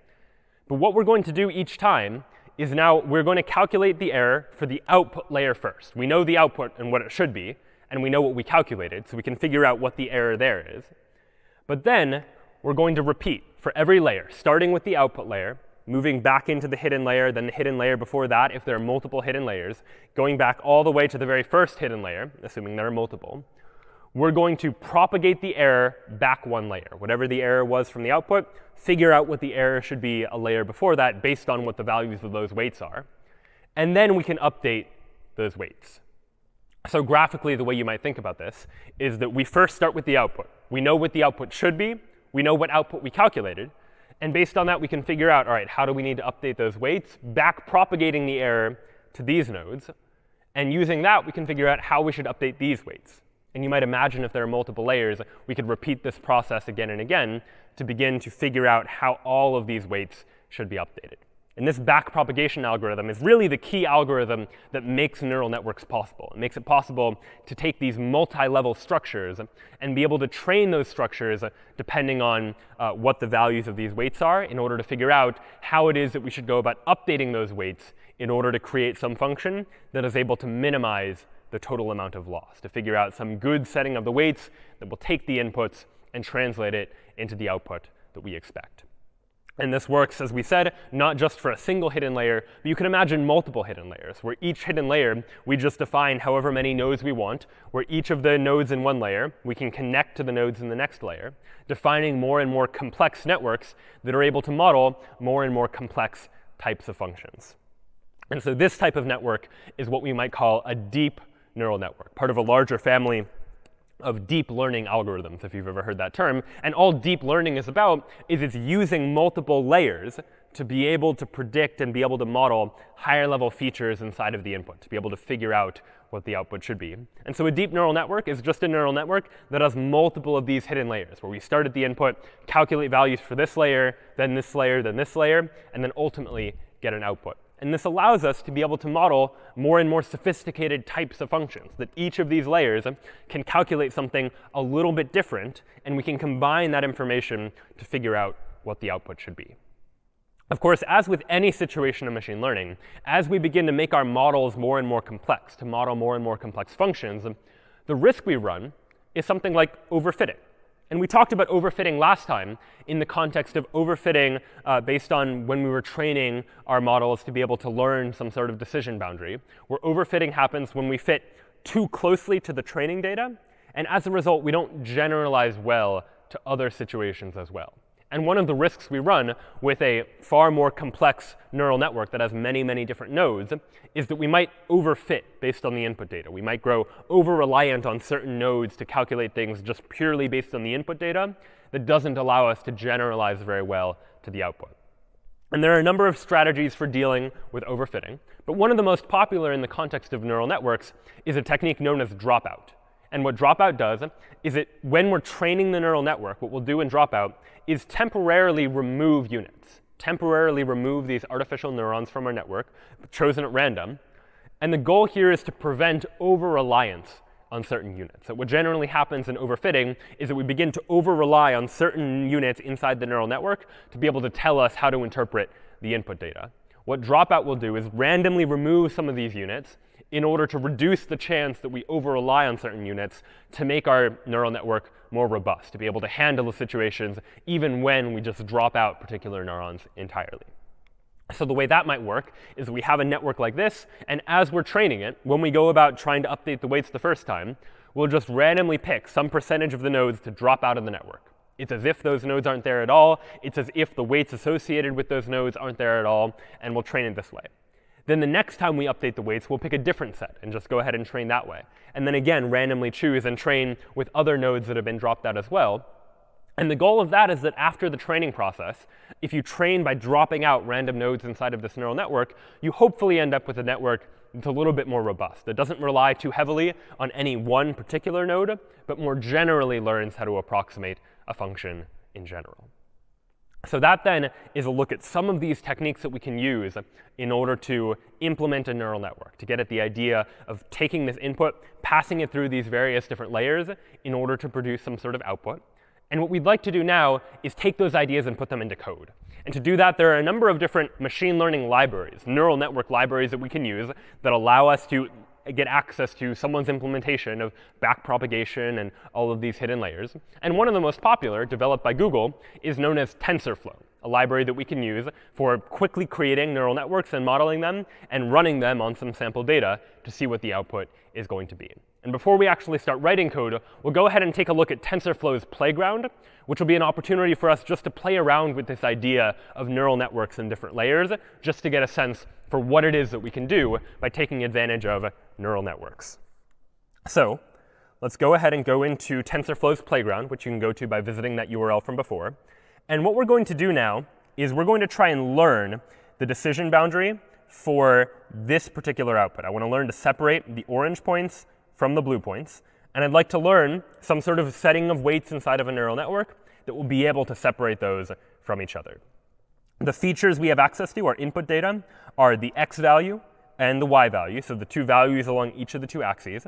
But what we're going to do each time is now we're going to calculate the error for the output layer first. We know the output and what it should be, and we know what we calculated, so we can figure out what the error there is. But then we're going to repeat for every layer, starting with the output layer, moving back into the hidden layer, then the hidden layer before that, if there are multiple hidden layers, going back all the way to the very first hidden layer, assuming there are multiple, we're going to propagate the error back one layer. Whatever the error was from the output, figure out what the error should be a layer before that based on what the values of those weights are. And then we can update those weights. So graphically, the way you might think about this is that we first start with the output. We know what the output should be. We know what output we calculated. And based on that, we can figure out, all right, how do we need to update those weights, back propagating the error to these nodes. And using that, we can figure out how we should update these weights. And you might imagine if there are multiple layers, we could repeat this process again and again to begin to figure out how all of these weights should be updated. And this backpropagation algorithm is really the key algorithm that makes neural networks possible. It makes it possible to take these multi-level structures and be able to train those structures depending on uh, what the values of these weights are in order to figure out how it is that we should go about updating those weights in order to create some function that is able to minimize the total amount of loss, to figure out some good setting of the weights that will take the inputs and translate it into the output that we expect. And this works, as we said, not just for a single hidden layer, but you can imagine multiple hidden layers, where each hidden layer, we just define however many nodes we want, where each of the nodes in one layer, we can connect to the nodes in the next layer, defining more and more complex networks that are able to model more and more complex types of functions. And so this type of network is what we might call a deep neural network, part of a larger family of deep learning algorithms, if you've ever heard that term. And all deep learning is about is it's using multiple layers to be able to predict and be able to model higher level features inside of the input, to be able to figure out what the output should be. And so a deep neural network is just a neural network that has multiple of these hidden layers, where we start at the input, calculate values for this layer, then this layer, then this layer, and then ultimately get an output. And this allows us to be able to model more and more sophisticated types of functions, that each of these layers can calculate something a little bit different, and we can combine that information to figure out what the output should be. Of course, as with any situation of machine learning, as we begin to make our models more and more complex, to model more and more complex functions, the risk we run is something like overfitting. And we talked about overfitting last time in the context of overfitting uh, based on when we were training our models to be able to learn some sort of decision boundary, where overfitting happens when we fit too closely to the training data. And as a result, we don't generalize well to other situations as well. And one of the risks we run with a far more complex neural network that has many, many different nodes is that we might overfit based on the input data. We might grow over-reliant on certain nodes to calculate things just purely based on the input data that doesn't allow us to generalize very well to the output. And there are a number of strategies for dealing with overfitting. But one of the most popular in the context of neural networks is a technique known as dropout. And what dropout does is it, when we're training the neural network, what we'll do in dropout is temporarily remove units, temporarily remove these artificial neurons from our network, chosen at random. And the goal here is to prevent over-reliance on certain units. So what generally happens in overfitting is that we begin to over-rely on certain units inside the neural network to be able to tell us how to interpret the input data. What dropout will do is randomly remove some of these units in order to reduce the chance that we over-rely on certain units to make our neural network more robust, to be able to handle the situations even when we just drop out particular neurons entirely. So the way that might work is we have a network like this, and as we're training it, when we go about trying to update the weights the first time, we'll just randomly pick some percentage of the nodes to drop out of the network. It's as if those nodes aren't there at all. It's as if the weights associated with those nodes aren't there at all, and we'll train it this way. Then the next time we update the weights, we'll pick a different set and just go ahead and train that way. And then again, randomly choose and train with other nodes that have been dropped out as well. And the goal of that is that after the training process, if you train by dropping out random nodes inside of this neural network, you hopefully end up with a network that's a little bit more robust, that doesn't rely too heavily on any one particular node, but more generally learns how to approximate a function in general. So that then is a look at some of these techniques that we can use in order to implement a neural network, to get at the idea of taking this input, passing it through these various different layers in order to produce some sort of output. And what we'd like to do now is take those ideas and put them into code. And to do that, there are a number of different machine learning libraries, neural network libraries that we can use that allow us to get access to someone's implementation of backpropagation and all of these hidden layers. And one of the most popular, developed by Google, is known as TensorFlow, a library that we can use for quickly creating neural networks and modeling them and running them on some sample data to see what the output is going to be. And before we actually start writing code, we'll go ahead and take a look at TensorFlow's playground, which will be an opportunity for us just to play around with this idea of neural networks and different layers, just to get a sense for what it is that we can do by taking advantage of neural networks. So let's go ahead and go into TensorFlow's playground, which you can go to by visiting that URL from before. And what we're going to do now is we're going to try and learn the decision boundary for this particular output. I want to learn to separate the orange points from the blue points. And I'd like to learn some sort of setting of weights inside of a neural network that will be able to separate those from each other. The features we have access to, our input data, are the x value and the y value, so the two values along each of the two axes.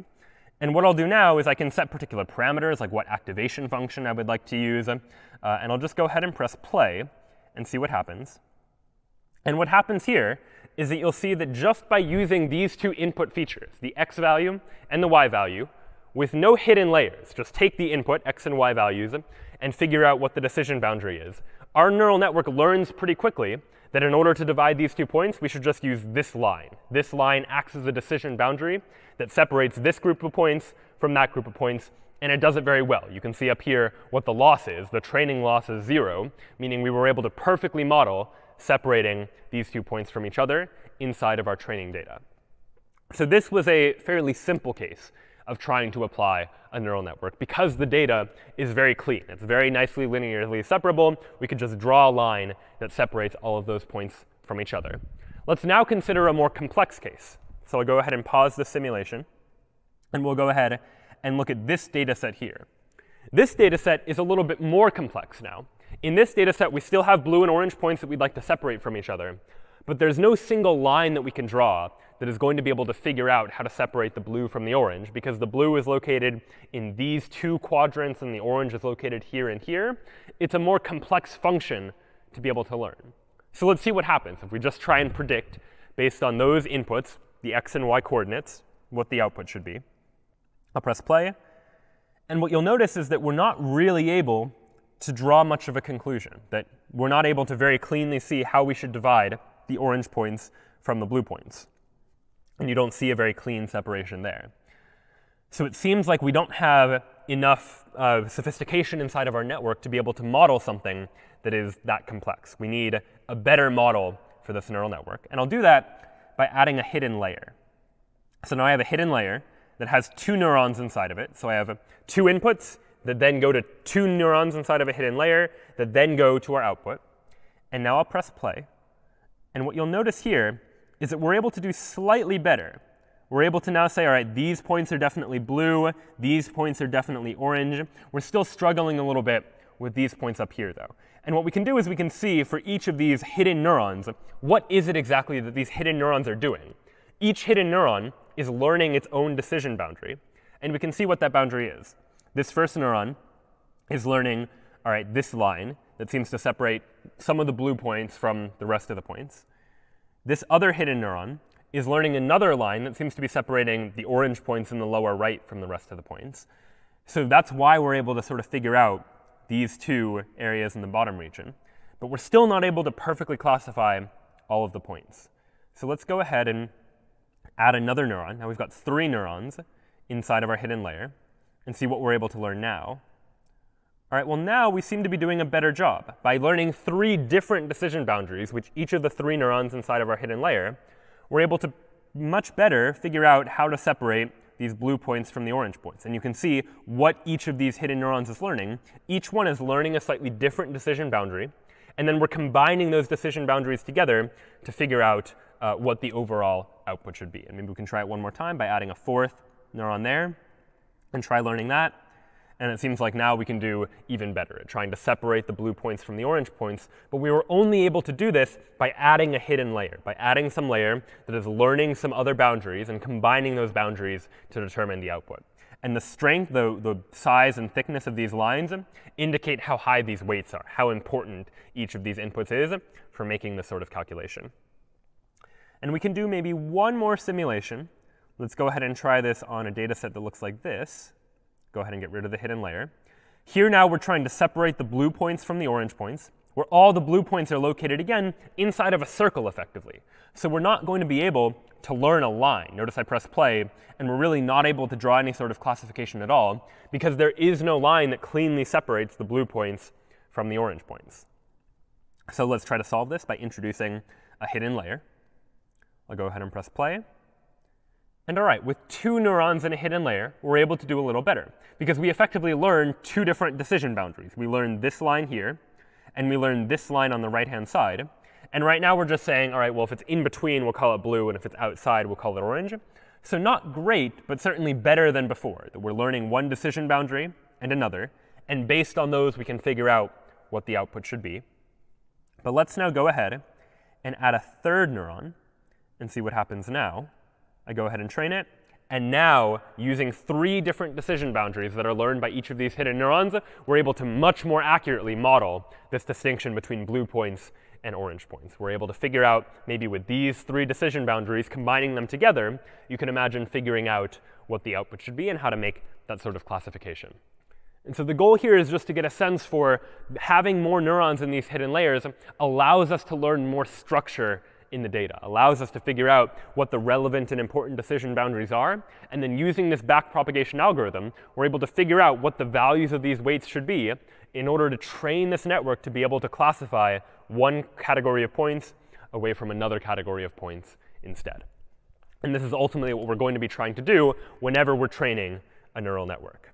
And what I'll do now is I can set particular parameters, like what activation function I would like to use. Uh, and I'll just go ahead and press play and see what happens. And what happens here is that you'll see that just by using these two input features, the x value and the y value, with no hidden layers, just take the input, x and y values, and figure out what the decision boundary is, our neural network learns pretty quickly that in order to divide these two points, we should just use this line. This line acts as a decision boundary that separates this group of points from that group of points, and it does it very well. You can see up here what the loss is. The training loss is 0, meaning we were able to perfectly model separating these two points from each other inside of our training data. So this was a fairly simple case of trying to apply a neural network. Because the data is very clean, it's very nicely linearly separable, we could just draw a line that separates all of those points from each other. Let's now consider a more complex case. So I'll go ahead and pause the simulation. And we'll go ahead and look at this data set here. This data set is a little bit more complex now. In this data set, we still have blue and orange points that we'd like to separate from each other. But there's no single line that we can draw that is going to be able to figure out how to separate the blue from the orange, because the blue is located in these two quadrants and the orange is located here and here. It's a more complex function to be able to learn. So let's see what happens if we just try and predict, based on those inputs, the x and y coordinates, what the output should be. I'll press play. And what you'll notice is that we're not really able to draw much of a conclusion, that we're not able to very cleanly see how we should divide the orange points from the blue points. And you don't see a very clean separation there. So it seems like we don't have enough uh, sophistication inside of our network to be able to model something that is that complex. We need a better model for this neural network. And I'll do that by adding a hidden layer. So now I have a hidden layer that has two neurons inside of it. So I have two inputs that then go to two neurons inside of a hidden layer that then go to our output. And now I'll press play. And what you'll notice here is that we're able to do slightly better. We're able to now say, all right, these points are definitely blue. These points are definitely orange. We're still struggling a little bit with these points up here, though. And what we can do is we can see for each of these hidden neurons, what is it exactly that these hidden neurons are doing? Each hidden neuron is learning its own decision boundary. And we can see what that boundary is. This first neuron is learning, all right, this line that seems to separate some of the blue points from the rest of the points. This other hidden neuron is learning another line that seems to be separating the orange points in the lower right from the rest of the points. So that's why we're able to sort of figure out these two areas in the bottom region. But we're still not able to perfectly classify all of the points. So let's go ahead and add another neuron. Now we've got three neurons inside of our hidden layer and see what we're able to learn now. All right, well, now we seem to be doing a better job. By learning three different decision boundaries, which each of the three neurons inside of our hidden layer, we're able to much better figure out how to separate these blue points from the orange points. And you can see what each of these hidden neurons is learning. Each one is learning a slightly different decision boundary. And then we're combining those decision boundaries together to figure out uh, what the overall output should be. And maybe we can try it one more time by adding a fourth neuron there and try learning that. And it seems like now we can do even better at trying to separate the blue points from the orange points. But we were only able to do this by adding a hidden layer, by adding some layer that is learning some other boundaries and combining those boundaries to determine the output. And the strength, the, the size and thickness of these lines indicate how high these weights are, how important each of these inputs is for making this sort of calculation. And we can do maybe one more simulation. Let's go ahead and try this on a data set that looks like this. Go ahead and get rid of the hidden layer. Here now we're trying to separate the blue points from the orange points, where all the blue points are located, again, inside of a circle effectively. So we're not going to be able to learn a line. Notice I press play, and we're really not able to draw any sort of classification at all, because there is no line that cleanly separates the blue points from the orange points. So let's try to solve this by introducing a hidden layer. I'll go ahead and press play. And all right, with two neurons in a hidden layer, we're able to do a little better because we effectively learn two different decision boundaries. We learn this line here, and we learn this line on the right-hand side. And right now we're just saying, all right, well, if it's in between, we'll call it blue, and if it's outside, we'll call it orange. So not great, but certainly better than before, that we're learning one decision boundary and another. And based on those, we can figure out what the output should be. But let's now go ahead and add a third neuron and see what happens now. I go ahead and train it. And now, using three different decision boundaries that are learned by each of these hidden neurons, we're able to much more accurately model this distinction between blue points and orange points. We're able to figure out, maybe with these three decision boundaries, combining them together, you can imagine figuring out what the output should be and how to make that sort of classification. And so the goal here is just to get a sense for having more neurons in these hidden layers allows us to learn more structure in the data, allows us to figure out what the relevant and important decision boundaries are. And then using this backpropagation algorithm, we're able to figure out what the values of these weights should be in order to train this network to be able to classify one category of points away from another category of points instead. And this is ultimately what we're going to be trying to do whenever we're training a neural network.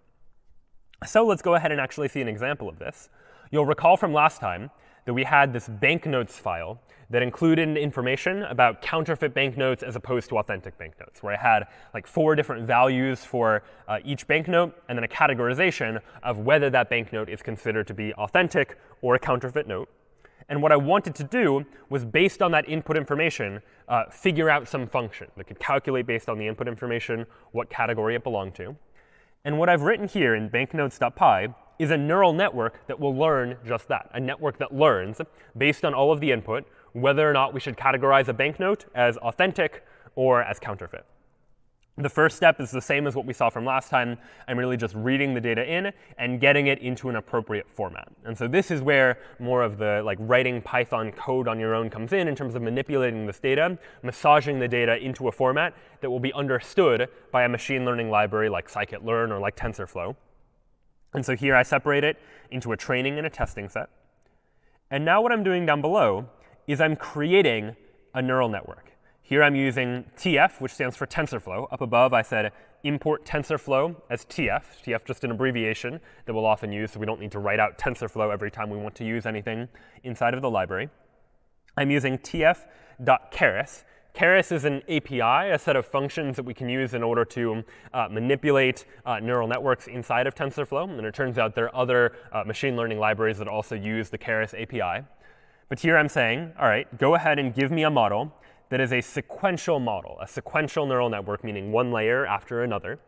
So let's go ahead and actually see an example of this. You'll recall from last time that we had this banknotes file that included information about counterfeit banknotes as opposed to authentic banknotes, where I had like four different values for uh, each banknote and then a categorization of whether that banknote is considered to be authentic or a counterfeit note. And what I wanted to do was, based on that input information, uh, figure out some function that could calculate based on the input information what category it belonged to. And what I've written here in banknotes.py is a neural network that will learn just that, a network that learns, based on all of the input, whether or not we should categorize a banknote as authentic or as counterfeit. The first step is the same as what we saw from last time. I'm really just reading the data in and getting it into an appropriate format. And so this is where more of the like writing Python code on your own comes in in terms of manipulating this data, massaging the data into a format that will be understood by a machine learning library like scikit-learn or like TensorFlow. And so here I separate it into a training and a testing set. And now what I'm doing down below is I'm creating a neural network. Here I'm using TF, which stands for TensorFlow. Up above, I said import TensorFlow as TF. TF just an abbreviation that we'll often use, so we don't need to write out TensorFlow every time we want to use anything inside of the library. I'm using tf.keras. Keras is an API, a set of functions that we can use in order to uh, manipulate uh, neural networks inside of TensorFlow. And it turns out there are other uh, machine learning libraries that also use the Keras API. But here I'm saying, all right, go ahead and give me a model that is a sequential model, a sequential neural network, meaning one layer after another.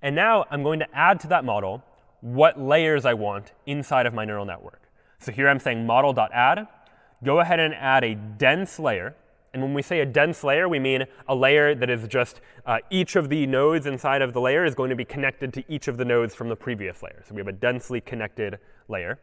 And now I'm going to add to that model what layers I want inside of my neural network. So here I'm saying model.add. Go ahead and add a dense layer. And when we say a dense layer, we mean a layer that is just uh, each of the nodes inside of the layer is going to be connected to each of the nodes from the previous layer. So we have a densely connected layer.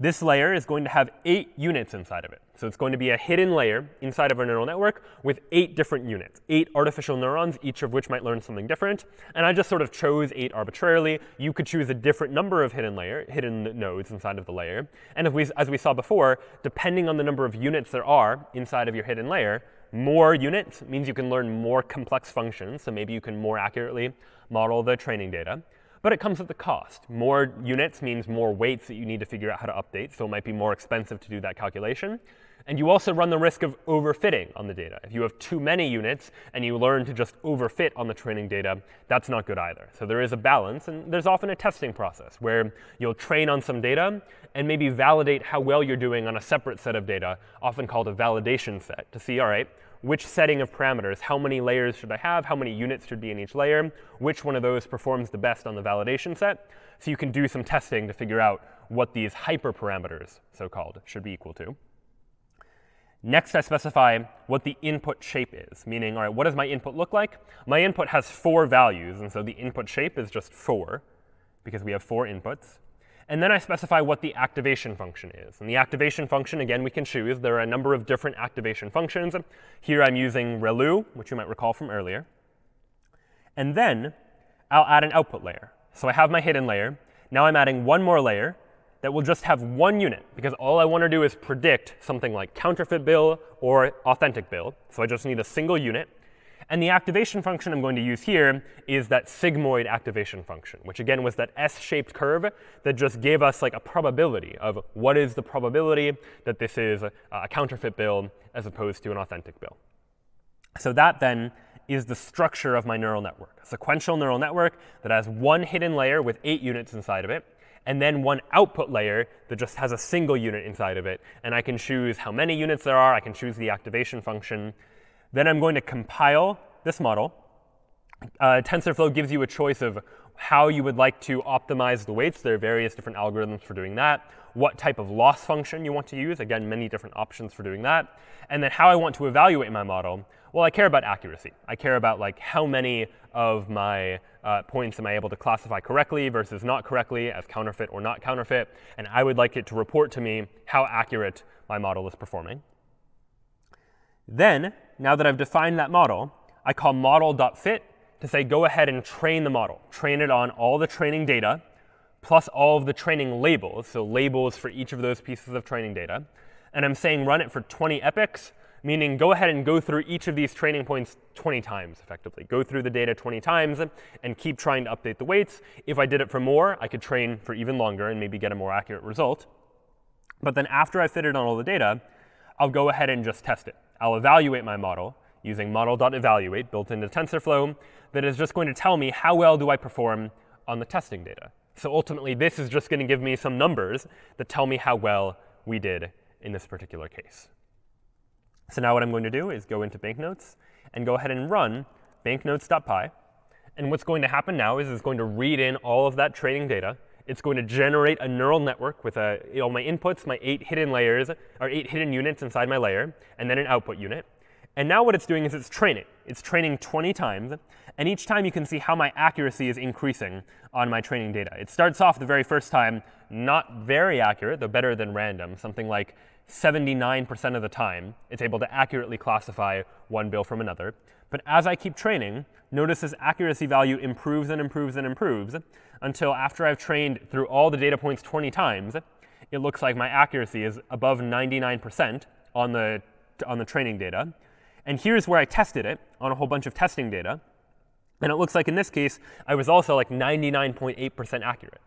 This layer is going to have eight units inside of it. So it's going to be a hidden layer inside of a neural network with eight different units, eight artificial neurons, each of which might learn something different. And I just sort of chose eight arbitrarily. You could choose a different number of hidden layer, hidden nodes inside of the layer. And if we, as we saw before, depending on the number of units there are inside of your hidden layer, more units means you can learn more complex functions. So maybe you can more accurately model the training data. But it comes at the cost. More units means more weights that you need to figure out how to update, so it might be more expensive to do that calculation. And you also run the risk of overfitting on the data. If you have too many units and you learn to just overfit on the training data, that's not good either. So there is a balance, and there's often a testing process where you'll train on some data and maybe validate how well you're doing on a separate set of data, often called a validation set, to see, all right, which setting of parameters, how many layers should I have, how many units should be in each layer, which one of those performs the best on the validation set. So you can do some testing to figure out what these hyperparameters, so-called, should be equal to. Next, I specify what the input shape is, meaning, all right, what does my input look like? My input has four values, and so the input shape is just four, because we have four inputs. And then I specify what the activation function is. And the activation function, again, we can choose. There are a number of different activation functions. Here I'm using ReLU, which you might recall from earlier. And then I'll add an output layer. So I have my hidden layer. Now I'm adding one more layer that will just have one unit, because all I want to do is predict something like counterfeit bill or authentic bill. So I just need a single unit. And the activation function I'm going to use here is that sigmoid activation function, which again was that S-shaped curve that just gave us like a probability of what is the probability that this is a, counterfeit bill as opposed to an authentic bill. So that then is the structure of my neural network, a sequential neural network that has one hidden layer with eight units inside of it. and then one output layer that just has a single unit inside of it. And I can choose how many units there are. I can choose the activation function. Then I'm going to compile this model. Uh, TensorFlow gives you a choice of how you would like to optimize the weights. There are various different algorithms for doing that. What type of loss function you want to use. Again, many different options for doing that. And then how I want to evaluate my model. Well, I care about accuracy. I care about like how many of my uh, points am I able to classify correctly versus not correctly as counterfeit or not counterfeit. And I would like it to report to me how accurate my model is performing. Then, now that I've defined that model, I call model.fit to say go ahead and train the model. Train it on all the training data plus all of the training labels, so labels for each of those pieces of training data. And I'm saying run it for 20 epochs, meaning go ahead and go through each of these training points 20 times, effectively. Go through the data 20 times and keep trying to update the weights. If I did it for more, I could train for even longer and maybe get a more accurate result. But then after I've fitted on all the data, I'll go ahead and just test it. I'll evaluate my model using model.evaluate built into TensorFlow that is just going to tell me how well do I perform on the testing data. So ultimately, this is just going to give me some numbers that tell me how well we did in this particular case. So now what I'm going to do is go into banknotes and go ahead and run banknotes.py. And what's going to happen now is it's going to read in all of that training data. It's going to generate a neural network with a, you know, my inputs, my eight hidden layers, or eight hidden units inside my layer, and then an output unit. And now what it's doing is it's training. It's training 20 times. And each time you can see how my accuracy is increasing on my training data. It starts off the very first time not very accurate, though better than random, something like 79% of the time, it's able to accurately classify one bill from another. But as I keep training, notice this accuracy value improves and improves and improves until after I've trained through all the data points 20 times, it looks like my accuracy is above 99% on the, on the training data. And here's where I tested it on a whole bunch of testing data. And it looks like in this case, I was also like 99.8% accurate.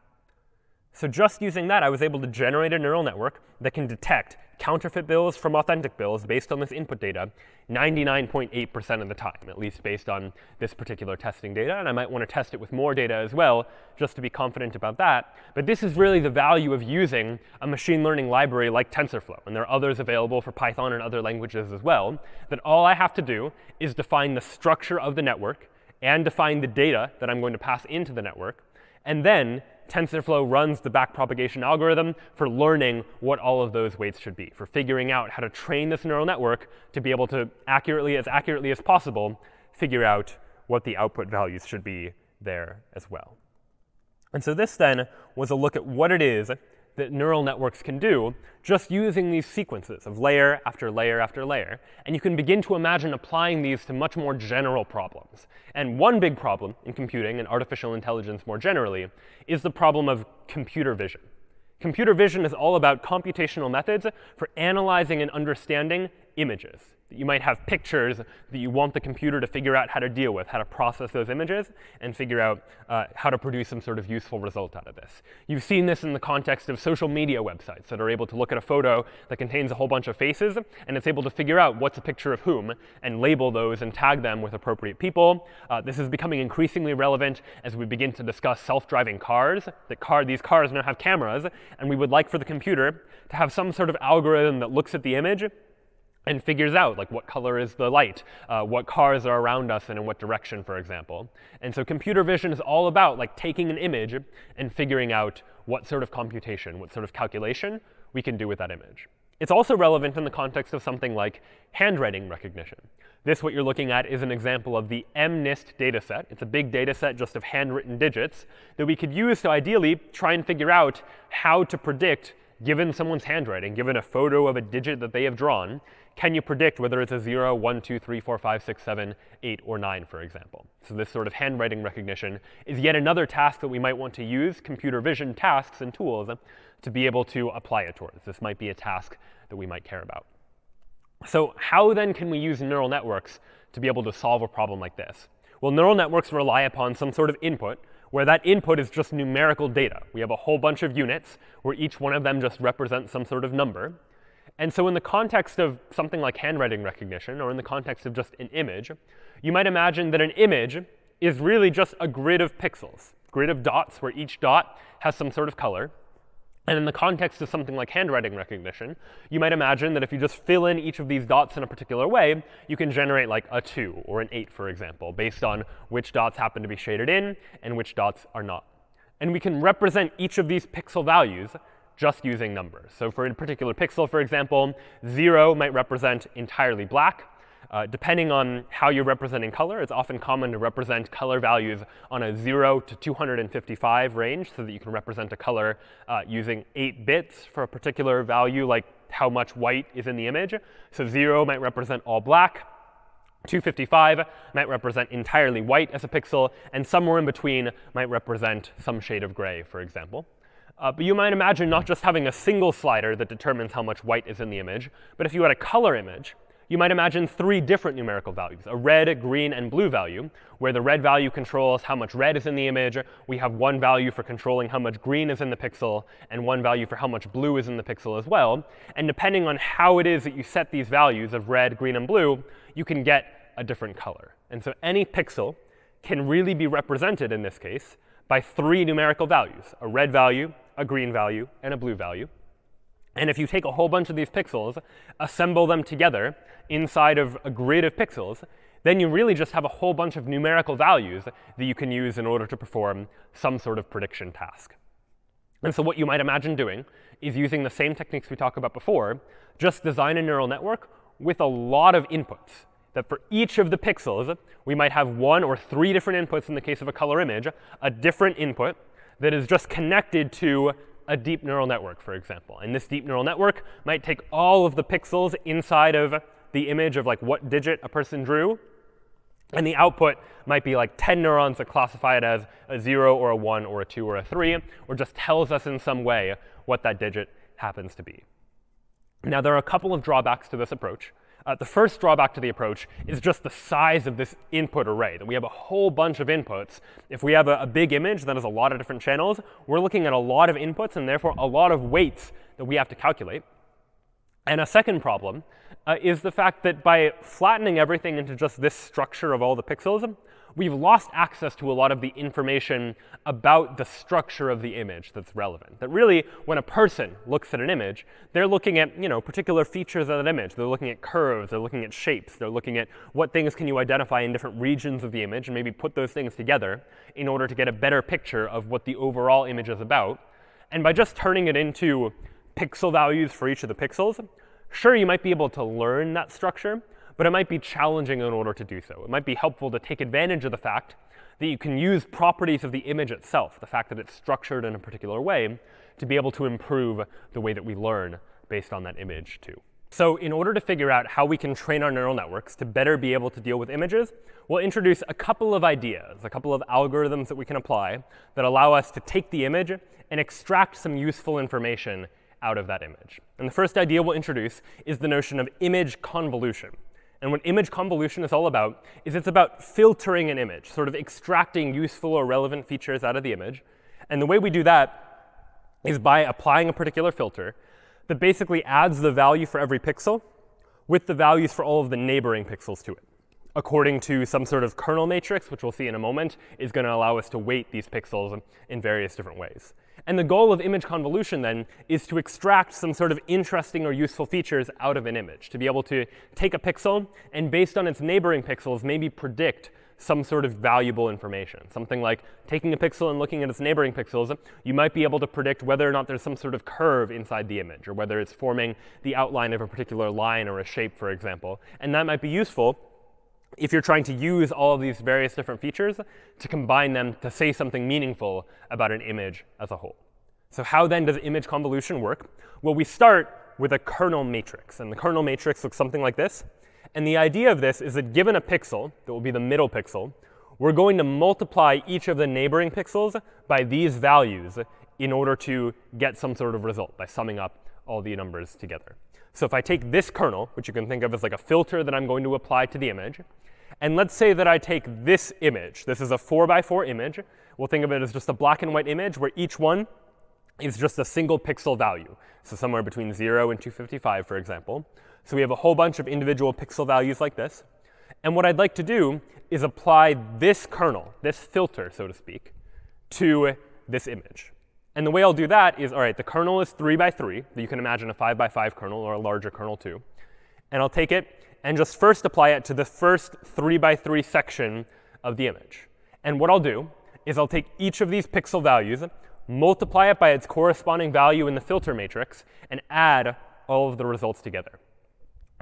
So just using that, I was able to generate a neural network that can detect counterfeit bills from authentic bills based on this input data 99.8% of the time, at least based on this particular testing data. And I might want to test it with more data as well, just to be confident about that. But this is really the value of using a machine learning library like TensorFlow. And there are others available for Python and other languages as well, that all I have to do is define the structure of the network and define the data that I'm going to pass into the network. And then TensorFlow runs the backpropagation algorithm for learning what all of those weights should be, for figuring out how to train this neural network to be able to accurately, as accurately as possible, figure out what the output values should be there as well. And so this then was a look at what it is that neural networks can do just using these sequences of layer after layer after layer. And you can begin to imagine applying these to much more general problems. And one big problem in computing and artificial intelligence more generally is the problem of computer vision. Computer vision is all about computational methods for analyzing and understanding images that you might have pictures that you want the computer to figure out how to deal with, how to process those images, and figure out uh, how to produce some sort of useful result out of this. You've seen this in the context of social media websites that are able to look at a photo that contains a whole bunch of faces, and it's able to figure out what's a picture of whom, and label those and tag them with appropriate people. Uh, this is becoming increasingly relevant as we begin to discuss self-driving cars, that car, these cars now have cameras, and we would like for the computer to have some sort of algorithm that looks at the image and figures out like what color is the light, uh, what cars are around us and in what direction, for example. And so computer vision is all about like taking an image and figuring out what sort of computation, what sort of calculation we can do with that image. It's also relevant in the context of something like handwriting recognition. This, what you're looking at, is an example of the MNIST dataset. It's a big dataset just of handwritten digits that we could use to ideally try and figure out how to predict, given someone's handwriting, given a photo of a digit that they have drawn, can you predict whether it's a 0, 1, 2, 3, 4, 5, 6, 7, 8, or 9, for example? So this sort of handwriting recognition is yet another task that we might want to use computer vision tasks and tools to be able to apply it towards. This might be a task that we might care about. So how then can we use neural networks to be able to solve a problem like this? Well, neural networks rely upon some sort of input, where that input is just numerical data. We have a whole bunch of units where each one of them just represents some sort of number. And so in the context of something like handwriting recognition, or in the context of just an image, you might imagine that an image is really just a grid of pixels. grid of dots where each dot has some sort of color. And in the context of something like handwriting recognition, you might imagine that if you just fill in each of these dots in a particular way, you can generate like a 2 or an 8, for example, based on which dots happen to be shaded in and which dots are not. And we can represent each of these pixel values just using numbers. So for a particular pixel, for example, 0 might represent entirely black, uh, depending on how you're representing color, it's often common to represent color values on a 0 to 255 range so that you can represent a color uh, using 8 bits for a particular value, like how much white is in the image. So 0 might represent all black. 255 might represent entirely white as a pixel, and somewhere in between might represent some shade of gray, for example. Uh, but you might imagine not just having a single slider that determines how much white is in the image, but if you had a color image, you might imagine three different numerical values, a red, green, and blue value, where the red value controls how much red is in the image. We have one value for controlling how much green is in the pixel, and one value for how much blue is in the pixel as well. And depending on how it is that you set these values of red, green, and blue, you can get a different color. And so any pixel can really be represented in this case by three numerical values, a red value, a green value, and a blue value. And if you take a whole bunch of these pixels, assemble them together inside of a grid of pixels, then you really just have a whole bunch of numerical values that you can use in order to perform some sort of prediction task. And so what you might imagine doing is using the same techniques we talked about before, just design a neural network with a lot of inputs. That for each of the pixels, we might have one or three different inputs in the case of a color image, a different input that is just connected to a deep neural network, for example. And this deep neural network might take all of the pixels inside of the image of like what digit a person drew. And the output might be like 10 neurons that classify it as a 0 or a 1 or a 2 or a 3, or just tells us in some way what that digit happens to be. Now, there are a couple of drawbacks to this approach. Uh, the first drawback to the approach is just the size of this input array, that we have a whole bunch of inputs. If we have a, a, big image that has a lot of different channels, we're looking at a lot of inputs and therefore a lot of weights that we have to calculate. And a second problem uh, is the fact that by flattening everything into just this structure of all the pixels, we've lost access to a lot of the information about the structure of the image that's relevant. That really, when a person looks at an image, they're looking at you know, particular features of that image. They're looking at curves. They're looking at shapes. They're looking at what things can you identify in different regions of the image and maybe put those things together in order to get a better picture of what the overall image is about. And by just turning it into pixel values for each of the pixels, sure, you might be able to learn that structure, but it might be challenging in order to do so. It might be helpful to take advantage of the fact that you can use properties of the image itself, the fact that it's structured in a particular way, to be able to improve the way that we learn based on that image too. So in order to figure out how we can train our neural networks to better be able to deal with images, we'll introduce a couple of ideas, a couple of algorithms that we can apply that allow us to take the image and extract some useful information out of that image. And the first idea we'll introduce is the notion of image convolution. And what image convolution is all about is it's about filtering an image, sort of extracting useful or relevant features out of the image. And the way we do that is by applying a particular filter that basically adds the value for every pixel with the values for all of the neighboring pixels to it, according to some sort of kernel matrix, which we'll see in a moment, is going to allow us to weight these pixels in various different ways. And the goal of image convolution then is to extract some sort of interesting or useful features out of an image, to be able to take a pixel and based on its neighboring pixels, maybe predict some sort of valuable information. Something like taking a pixel and looking at its neighboring pixels, you might be able to predict whether or not there's some sort of curve inside the image, or whether it's forming the outline of a particular line or a shape, for example. And that might be useful if you're trying to use all of these various different features to combine them to say something meaningful about an image as a whole. So how then does image convolution work? Well, we start with a kernel matrix. And the kernel matrix looks something like this. And the idea of this is that given a pixel, that will be the middle pixel, we're going to multiply each of the neighboring pixels by these values in order to get some sort of result by summing up all the numbers together. So if I take this kernel, which you can think of as like a filter that I'm going to apply to the image, and let's say that I take this image. This is a 4 by 4 image. We'll think of it as just a black and white image where each one is just a single pixel value. So somewhere between 0 and 255, for example. So we have a whole bunch of individual pixel values like this. And what I'd like to do is apply this kernel, this filter, so to speak, to this image. And the way I'll do that is, all right, the kernel is 3 by 3. You can imagine a 5 by 5 kernel or a larger kernel too. And I'll take it and just first apply it to the first 3 by 3 section of the image. And what I'll do is I'll take each of these pixel values, multiply it by its corresponding value in the filter matrix, and add all of the results together.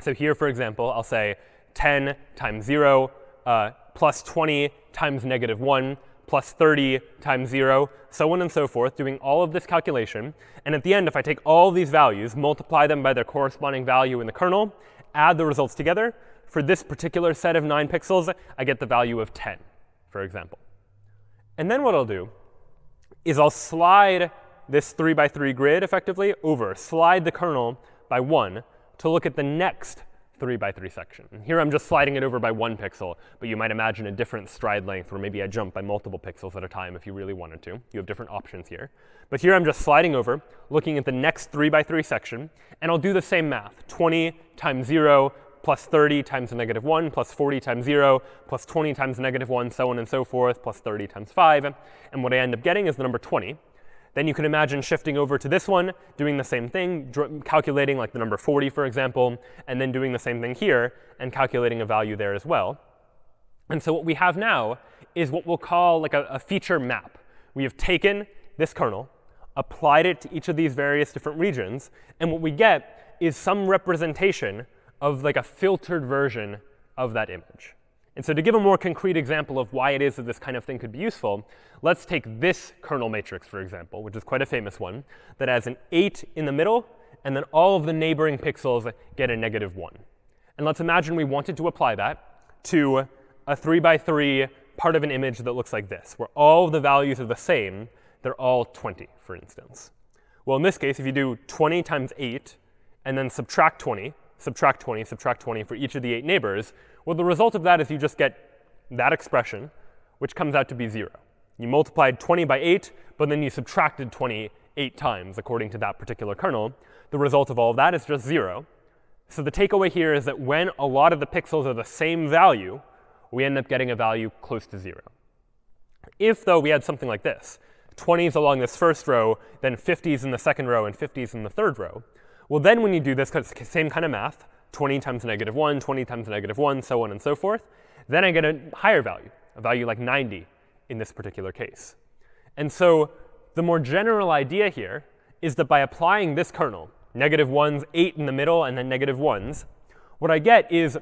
So here, for example, I'll say 10 times 0 uh, plus 20 times negative 1 plus 30 times 0, so on and so forth, doing all of this calculation. And at the end, if I take all these values, multiply them by their corresponding value in the kernel, add the results together, for this particular set of 9 pixels, I get the value of 10, for example. And then what I'll do is I'll slide this 3 by 3 grid effectively over, slide the kernel by 1 to look at the next 3 by 3 section. And here I'm just sliding it over by one pixel, but you might imagine a different stride length where maybe I jump by multiple pixels at a time if you really wanted to. You have different options here. But here I'm just sliding over, looking at the next 3 by 3 section, and I'll do the same math. 20 times 0 plus 30 times negative 1 plus 40 times 0 plus 20 times negative 1, so on and so forth, plus 30 times 5. And what I end up getting is the number 20. Then you can imagine shifting over to this one, doing the same thing, calculating like the number 40, for example, and then doing the same thing here and calculating a value there as well. And so what we have now is what we'll call like a, a feature map. We have taken this kernel, applied it to each of these various different regions, and what we get is some representation of like a filtered version of that image. And so to give a more concrete example of why it is that this kind of thing could be useful, let's take this kernel matrix, for example, which is quite a famous one, that has an 8 in the middle, and then all of the neighboring pixels get a negative 1. And let's imagine we wanted to apply that to a 3 by 3 part of an image that looks like this, where all of the values are the same. They're all 20, for instance. Well, in this case, if you do 20 times 8 and then subtract 20, subtract 20, subtract 20 for each of the 8 neighbors, well, the result of that is you just get that expression, which comes out to be 0. You multiplied 20 by 8, but then you subtracted 20 eight times according to that particular kernel. The result of all of that is just 0. So the takeaway here is that when a lot of the pixels are the same value, we end up getting a value close to 0. If, though, we had something like this, 20s along this first row, then 50s in the second row, and 50s in the third row, well, then when you do this same kind of math, 20 times negative 1, 20 times negative 1, so on and so forth, then I get a higher value, a value like 90 in this particular case. And so the more general idea here is that by applying this kernel, negative 1s, 8 in the middle, and then negative 1s, what I get is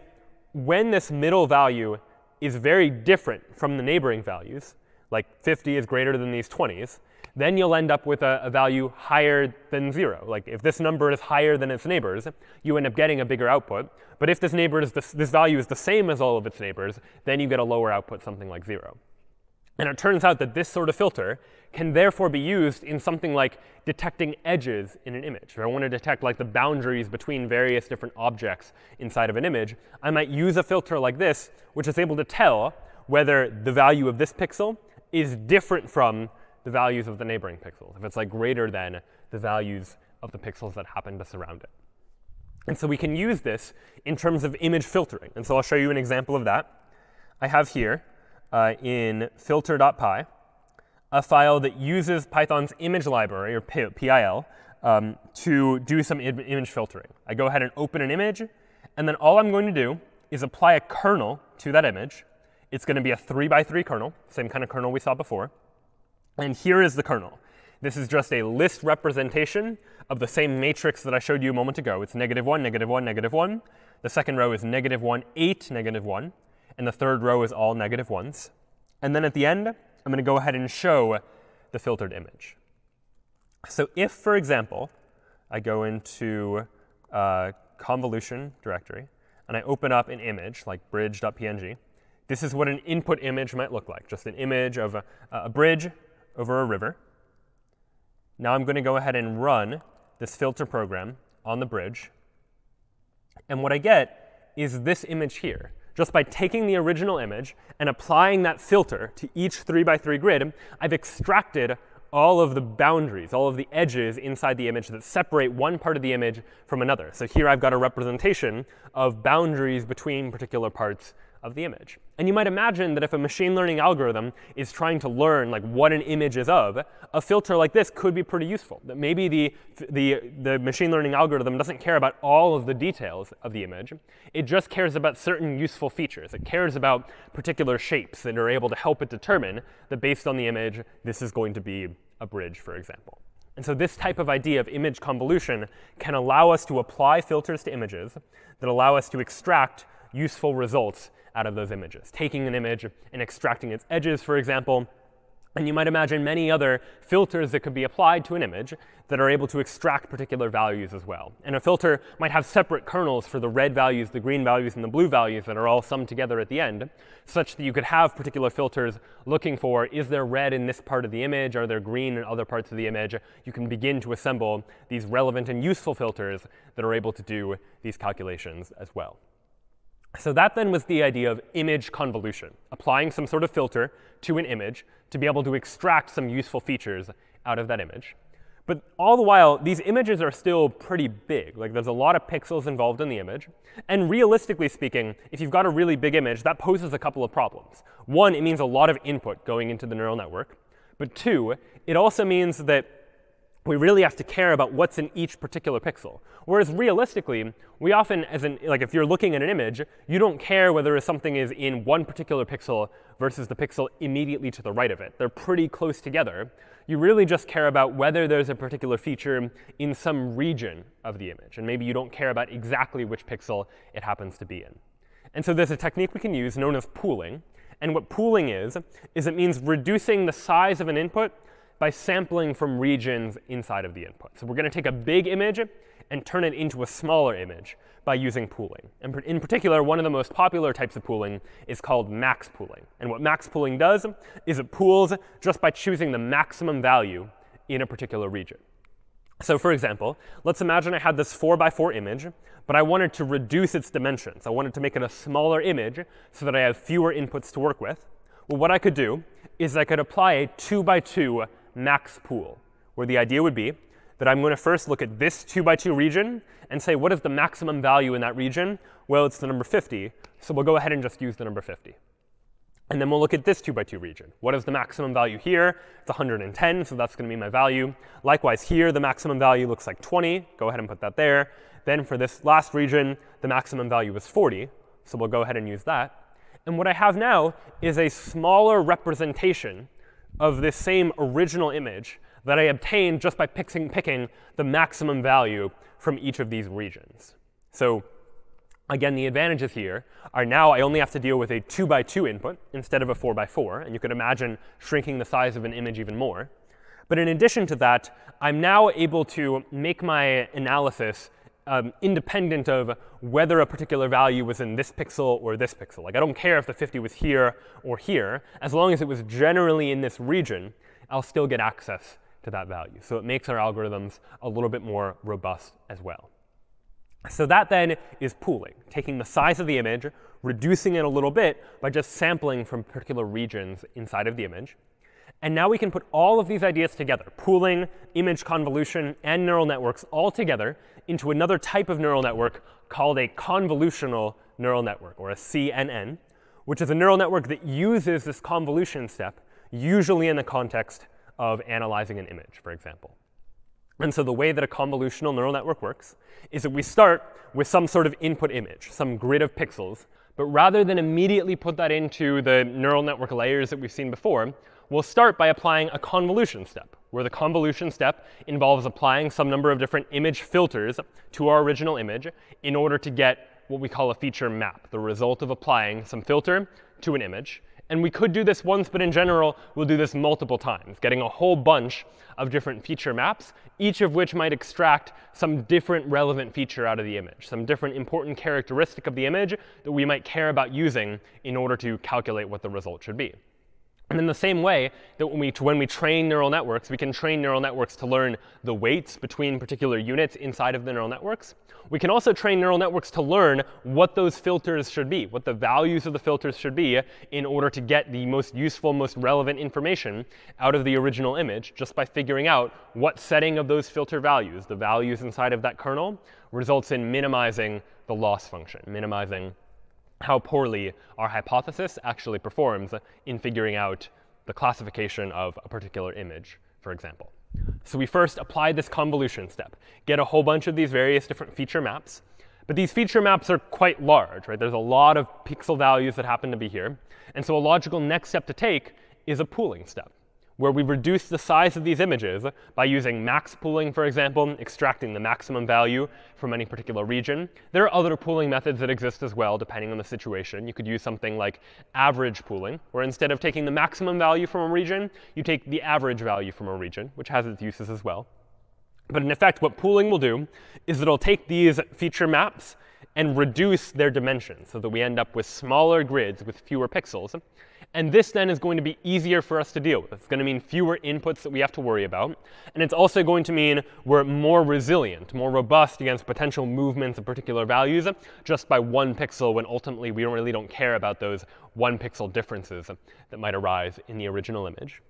when this middle value is very different from the neighboring values, like 50 is greater than these 20s, then you'll end up with a, a, value higher than 0. Like if this number is higher than its neighbors, you end up getting a bigger output. But if this, neighbor is this, value is the same as all of its neighbors, then you get a lower output, something like 0. And it turns out that this sort of filter can therefore be used in something like detecting edges in an image. If I want to detect like the boundaries between various different objects inside of an image, I might use a filter like this, which is able to tell whether the value of this pixel is different from the values of the neighboring pixels, if it's like greater than the values of the pixels that happen to surround it. And so we can use this in terms of image filtering. And so I'll show you an example of that. I have here uh, in filter.py a file that uses Python's image library, or PIL, um, to do some Im image filtering. I go ahead and open an image, and then all I'm going to do is apply a kernel to that image. It's going to be a 3 by 3 kernel, same kind of kernel we saw before. And here is the kernel. This is just a list representation of the same matrix that I showed you a moment ago. It's negative 1, negative 1, negative 1. The second row is negative 1, 8, negative 1. And the third row is all negative 1s. And then at the end, I'm going to go ahead and show the filtered image. So if, for example, I go into uh, convolution directory, and I open up an image like bridge.png, this is what an input image might look like, just an image of a, a bridge over a river. Now I'm going to go ahead and run this filter program on the bridge. And what I get is this image here. Just by taking the original image and applying that filter to each 3 by 3 grid, I've extracted all of the boundaries, all of the edges inside the image that separate one part of the image from another. So here I've got a representation of boundaries between particular parts of the image. And you might imagine that if a machine learning algorithm is trying to learn like what an image is of, a filter like this could be pretty useful. That maybe the, the, the machine learning algorithm doesn't care about all of the details of the image. It just cares about certain useful features. It cares about particular shapes that are able to help it determine that based on the image, this is going to be a bridge, for example. And so this type of idea of image convolution can allow us to apply filters to images that allow us to extract useful results out of those images. Taking an image and extracting its edges, for example, and you might imagine many other filters that could be applied to an image that are able to extract particular values as well. And a filter might have separate kernels for the red values, the green values, and the blue values that are all summed together at the end, such that you could have particular filters looking for, is there red in this part of the image? Are there green in other parts of the image? You can begin to assemble these relevant and useful filters that are able to do these calculations as well. So that then was the idea of image convolution, applying some sort of filter to an image to be able to extract some useful features out of that image. But all the while, these images are still pretty big. Like there's a lot of pixels involved in the image. And realistically speaking, if you've got a really big image, that poses a couple of problems. One, it means a lot of input going into the neural network. But two, it also means that we really have to care about what's in each particular pixel. Whereas realistically, we often, as in, like if you're looking at an image, you don't care whether something is in one particular pixel versus the pixel immediately to the right of it. They're pretty close together. You really just care about whether there's a particular feature in some region of the image. And maybe you don't care about exactly which pixel it happens to be in. And so there's a technique we can use known as pooling. And what pooling is, is it means reducing the size of an input by sampling from regions inside of the input. So we're going to take a big image and turn it into a smaller image by using pooling. And in particular, one of the most popular types of pooling is called max pooling. And what max pooling does is it pools just by choosing the maximum value in a particular region. So for example, let's imagine I had this 4 by 4 image, but I wanted to reduce its dimensions. I wanted to make it a smaller image so that I have fewer inputs to work with. Well, what I could do is I could apply a 2 by 2 max pool, where the idea would be that I'm going to first look at this 2 by 2 region and say, what is the maximum value in that region? Well, it's the number 50. So we'll go ahead and just use the number 50. And then we'll look at this 2 by 2 region. What is the maximum value here? It's 110, so that's going to be my value. Likewise, here, the maximum value looks like 20. Go ahead and put that there. Then for this last region, the maximum value is 40. So we'll go ahead and use that. And what I have now is a smaller representation of this same original image that I obtained just by picking, picking the maximum value from each of these regions. So again, the advantages here are now I only have to deal with a 2 by 2 input instead of a 4 by 4. And you could imagine shrinking the size of an image even more. But in addition to that, I'm now able to make my analysis um, independent of whether a particular value was in this pixel or this pixel. Like I don't care if the 50 was here or here. As long as it was generally in this region, I'll still get access to that value. So it makes our algorithms a little bit more robust as well. So that then is pooling, taking the size of the image, reducing it a little bit by just sampling from particular regions inside of the image. And now we can put all of these ideas together, pooling, image convolution, and neural networks all together into another type of neural network called a convolutional neural network, or a CNN, which is a neural network that uses this convolution step, usually in the context of analyzing an image, for example. And so the way that a convolutional neural network works is that we start with some sort of input image, some grid of pixels. But rather than immediately put that into the neural network layers that we've seen before, we'll start by applying a convolution step, where the convolution step involves applying some number of different image filters to our original image in order to get what we call a feature map, the result of applying some filter to an image. And we could do this once, but in general, we'll do this multiple times, getting a whole bunch of different feature maps, each of which might extract some different relevant feature out of the image, some different important characteristic of the image that we might care about using in order to calculate what the result should be. And in the same way that when we, when we train neural networks, we can train neural networks to learn the weights between particular units inside of the neural networks. We can also train neural networks to learn what those filters should be, what the values of the filters should be in order to get the most useful, most relevant information out of the original image just by figuring out what setting of those filter values, the values inside of that kernel, results in minimizing the loss function, minimizing how poorly our hypothesis actually performs in figuring out the classification of a particular image, for example. So we first apply this convolution step, get a whole bunch of these various different feature maps. But these feature maps are quite large, right? There's a lot of pixel values that happen to be here. And so a logical next step to take is a pooling step where we reduce the size of these images by using max pooling, for example, extracting the maximum value from any particular region. There are other pooling methods that exist as well, depending on the situation. You could use something like average pooling, where instead of taking the maximum value from a region, you take the average value from a region, which has its uses as well. But in effect, what pooling will do is it'll take these feature maps and reduce their dimensions so that we end up with smaller grids with fewer pixels. And this then is going to be easier for us to deal with. It's going to mean fewer inputs that we have to worry about. And it's also going to mean we're more resilient, more robust against potential movements of particular values just by one pixel when ultimately we really don't care about those one pixel differences that might arise in the original image.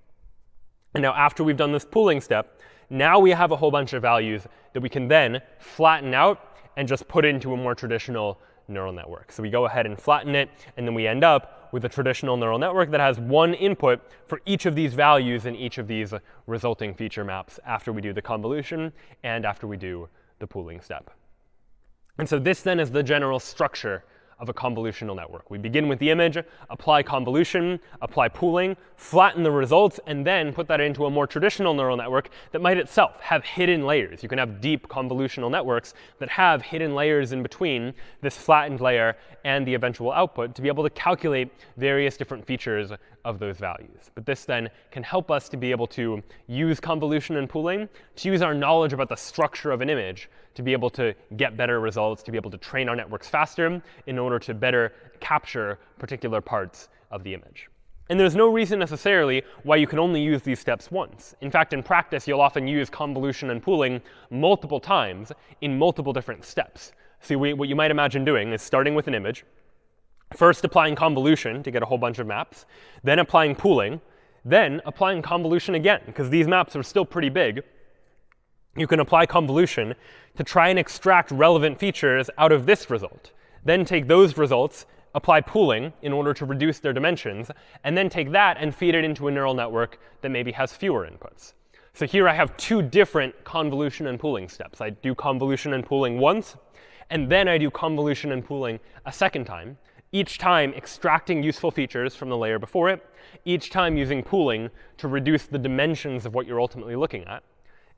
And now after we've done this pooling step, now we have a whole bunch of values that we can then flatten out and just put it into a more traditional neural network. So we go ahead and flatten it, and then we end up with a traditional neural network that has one input for each of these values in each of these resulting feature maps after we do the convolution and after we do the pooling step. And so this then is the general structure of a convolutional network. We begin with the image, apply convolution, apply pooling, flatten the results, and then put that into a more traditional neural network that might itself have hidden layers. You can have deep convolutional networks that have hidden layers in between this flattened layer and the eventual output to be able to calculate various different features of those values. But this then can help us to be able to use convolution and pooling to use our knowledge about the structure of an image to be able to get better results, to be able to train our networks faster in order to better capture particular parts of the image. And there's no reason necessarily why you can only use these steps once. In fact, in practice, you'll often use convolution and pooling multiple times in multiple different steps. So what you might imagine doing is starting with an image, first applying convolution to get a whole bunch of maps, then applying pooling, then applying convolution again, because these maps are still pretty big, you can apply convolution to try and extract relevant features out of this result. Then take those results, apply pooling in order to reduce their dimensions, and then take that and feed it into a neural network that maybe has fewer inputs. So here I have two different convolution and pooling steps. I do convolution and pooling once, and then I do convolution and pooling a second time, each time extracting useful features from the layer before it, each time using pooling to reduce the dimensions of what you're ultimately looking at.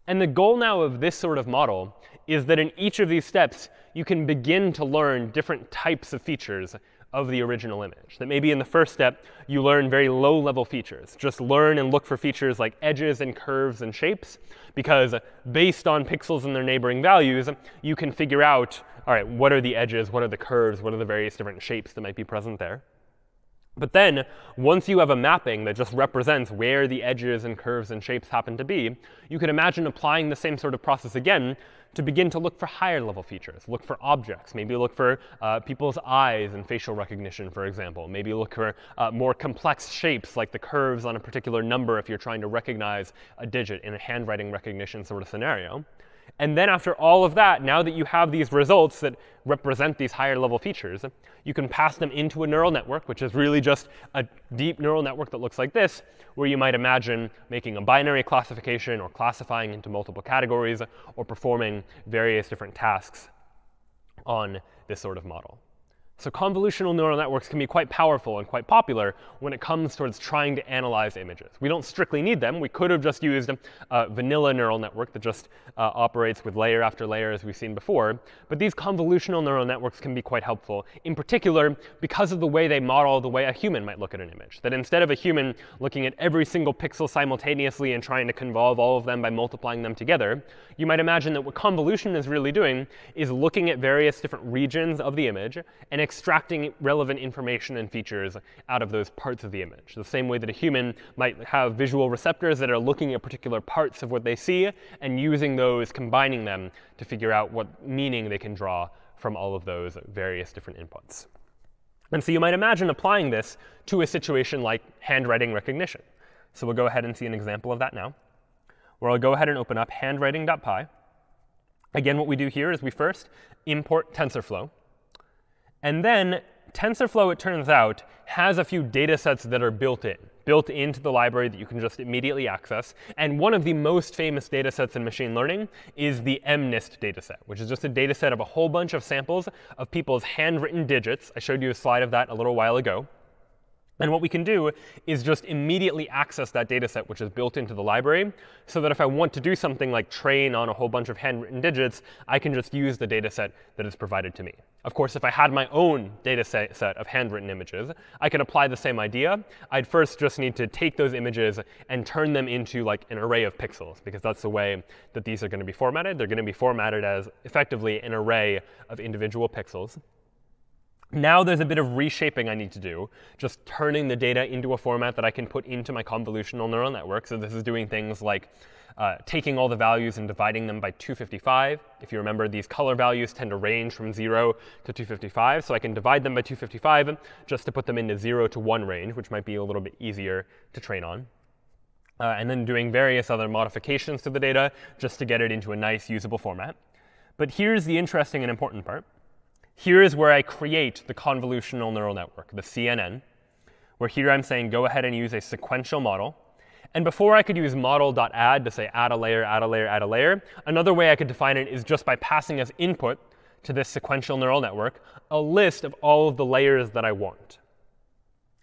And the goal now of this sort of model is that in each of these steps, you can begin to learn different types of features of the original image. That maybe in the first step, you learn very low-level features. Just learn and look for features like edges and curves and shapes, because based on pixels and their neighboring values, you can figure out, all right, what are the edges, what are the curves, what are the various different shapes that might be present there. But then, once you have a mapping that just represents where the edges and curves and shapes happen to be, you can imagine applying the same sort of process again to begin to look for higher level features, look for objects, maybe look for uh, people's eyes and facial recognition, for example. Maybe look for uh, more complex shapes like the curves on a particular number if you're trying to recognize a digit in a handwriting recognition sort of scenario. And then after all of that, now that you have these results that represent these higher level features, you can pass them into a neural network, which is really just a deep neural network that looks like this, where you might imagine making a binary classification or classifying into multiple categories or performing various different tasks on this sort of model. So convolutional neural networks can be quite powerful and quite popular when it comes towards trying to analyze images. We don't strictly need them. We could have just used a vanilla neural network that just uh, operates with layer after layer, as we've seen before. But these convolutional neural networks can be quite helpful, in particular because of the way they model the way a human might look at an image. That instead of a human looking at every single pixel simultaneously and trying to convolve all of them by multiplying them together, you might imagine that what convolution is really doing is looking at various different regions of the image and extracting relevant information and features out of those parts of the image. The same way that a human might have visual receptors that are looking at particular parts of what they see and using those, combining them to figure out what meaning they can draw from all of those various different inputs. And so you might imagine applying this to a situation like handwriting recognition. So we'll go ahead and see an example of that now, where I'll go ahead and open up handwriting.py. Again, what we do here is we first import TensorFlow. And then TensorFlow, it turns out, has a few data sets that are built in, built into the library that you can just immediately access. And one of the most famous data sets in machine learning is the MNIST data set, which is just a data set of a whole bunch of samples of people's handwritten digits. I showed you a slide of that a little while ago. And what we can do is just immediately access that data set, which is built into the library, so that if I want to do something like train on a whole bunch of handwritten digits, I can just use the data set that is provided to me. Of course, if I had my own data set of handwritten images, I could apply the same idea. I'd first just need to take those images and turn them into like an array of pixels, because that's the way that these are going to be formatted. They're going to be formatted as effectively an array of individual pixels. Now there's a bit of reshaping I need to do, just turning the data into a format that I can put into my convolutional neural network. So this is doing things like uh, taking all the values and dividing them by 255. If you remember, these color values tend to range from 0 to 255. So I can divide them by 255 just to put them into 0 to 1 range, which might be a little bit easier to train on. Uh, and then doing various other modifications to the data just to get it into a nice usable format. But here's the interesting and important part. Here is where I create the convolutional neural network, the CNN, where here I'm saying go ahead and use a sequential model. And before I could use model.add to say add a layer, add a layer, add a layer, another way I could define it is just by passing as input to this sequential neural network a list of all of the layers that I want.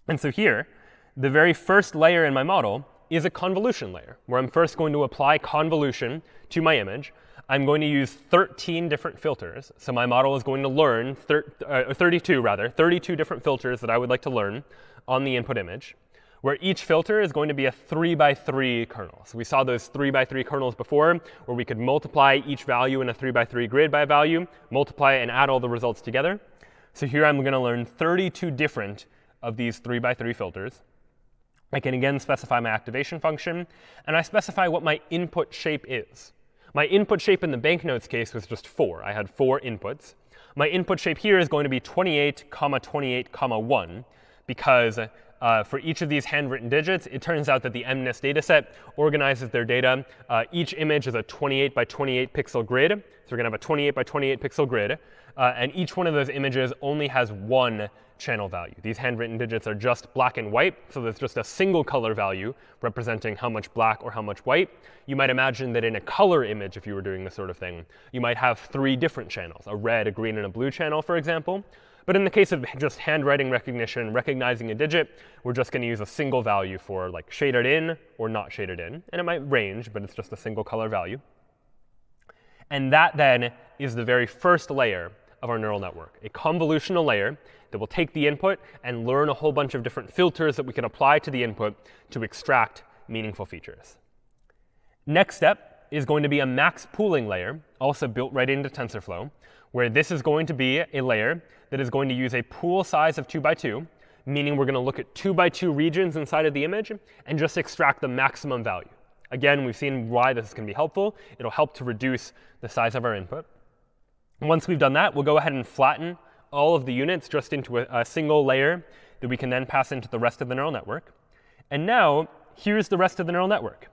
And so here, the very first layer in my model is a convolution layer, where I'm first going to apply convolution to my image. I'm going to use 13 different filters. So my model is going to learn, thir uh, 32 rather, 32 different filters that I would like to learn on the input image, where each filter is going to be a 3 by 3 kernel. So we saw those 3 by 3 kernels before, where we could multiply each value in a 3 by 3 grid by a value, multiply and add all the results together. So here I'm going to learn 32 different of these 3 by 3 filters. I can again specify my activation function, and I specify what my input shape is. My input shape in the banknotes case was just 4. I had four inputs. My input shape here is going to be 28, comma 28, comma 1, because uh, for each of these handwritten digits, it turns out that the MNIST dataset organizes their data. Uh, each image is a 28 by 28 pixel grid. So we're going to have a 28 by 28 pixel grid. Uh, and each one of those images only has one channel value. These handwritten digits are just black and white, so there's just a single color value representing how much black or how much white. You might imagine that in a color image, if you were doing this sort of thing, you might have three different channels, a red, a green, and a blue channel, for example. But in the case of just handwriting recognition, recognizing a digit, we're just going to use a single value for like shaded in or not shaded in. And it might range, but it's just a single color value. And that then is the very first layer of our neural network, a convolutional layer that will take the input and learn a whole bunch of different filters that we can apply to the input to extract meaningful features. Next step is going to be a max pooling layer, also built right into TensorFlow, where this is going to be a layer that is going to use a pool size of 2 by 2, meaning we're going to look at 2 by 2 regions inside of the image and just extract the maximum value. Again, we've seen why this can be helpful. It'll help to reduce the size of our input. Once we've done that, we'll go ahead and flatten all of the units just into a, a single layer that we can then pass into the rest of the neural network. And now, here's the rest of the neural network.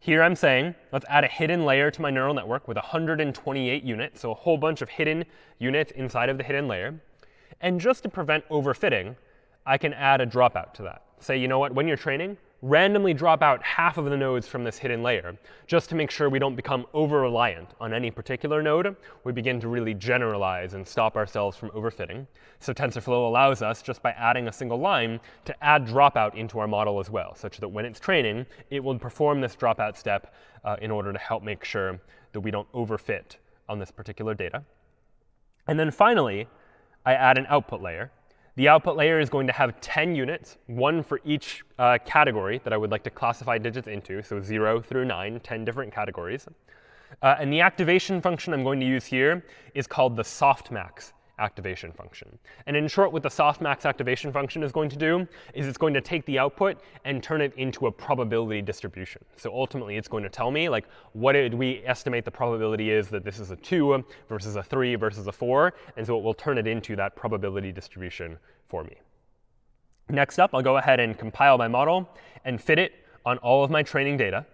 Here I'm saying, let's add a hidden layer to my neural network with 128 units, so a whole bunch of hidden units inside of the hidden layer. And just to prevent overfitting, I can add a dropout to that. Say, you know what, when you're training, randomly drop out half of the nodes from this hidden layer, just to make sure we don't become over-reliant on any particular node. We begin to really generalize and stop ourselves from overfitting. So TensorFlow allows us, just by adding a single line, to add dropout into our model as well, such that when it's training, it will perform this dropout step uh, in order to help make sure that we don't overfit on this particular data. And then finally, I add an output layer. The output layer is going to have 10 units, one for each uh, category that I would like to classify digits into, so 0 through 9, 10 different categories. Uh, and the activation function I'm going to use here is called the softmax activation function. And in short, what the softmax activation function is going to do is it's going to take the output and turn it into a probability distribution. So ultimately, it's going to tell me, like, what did we estimate the probability is that this is a 2 versus a 3 versus a 4. And so it will turn it into that probability distribution for me. Next up, I'll go ahead and compile my model and fit it on all of my training data.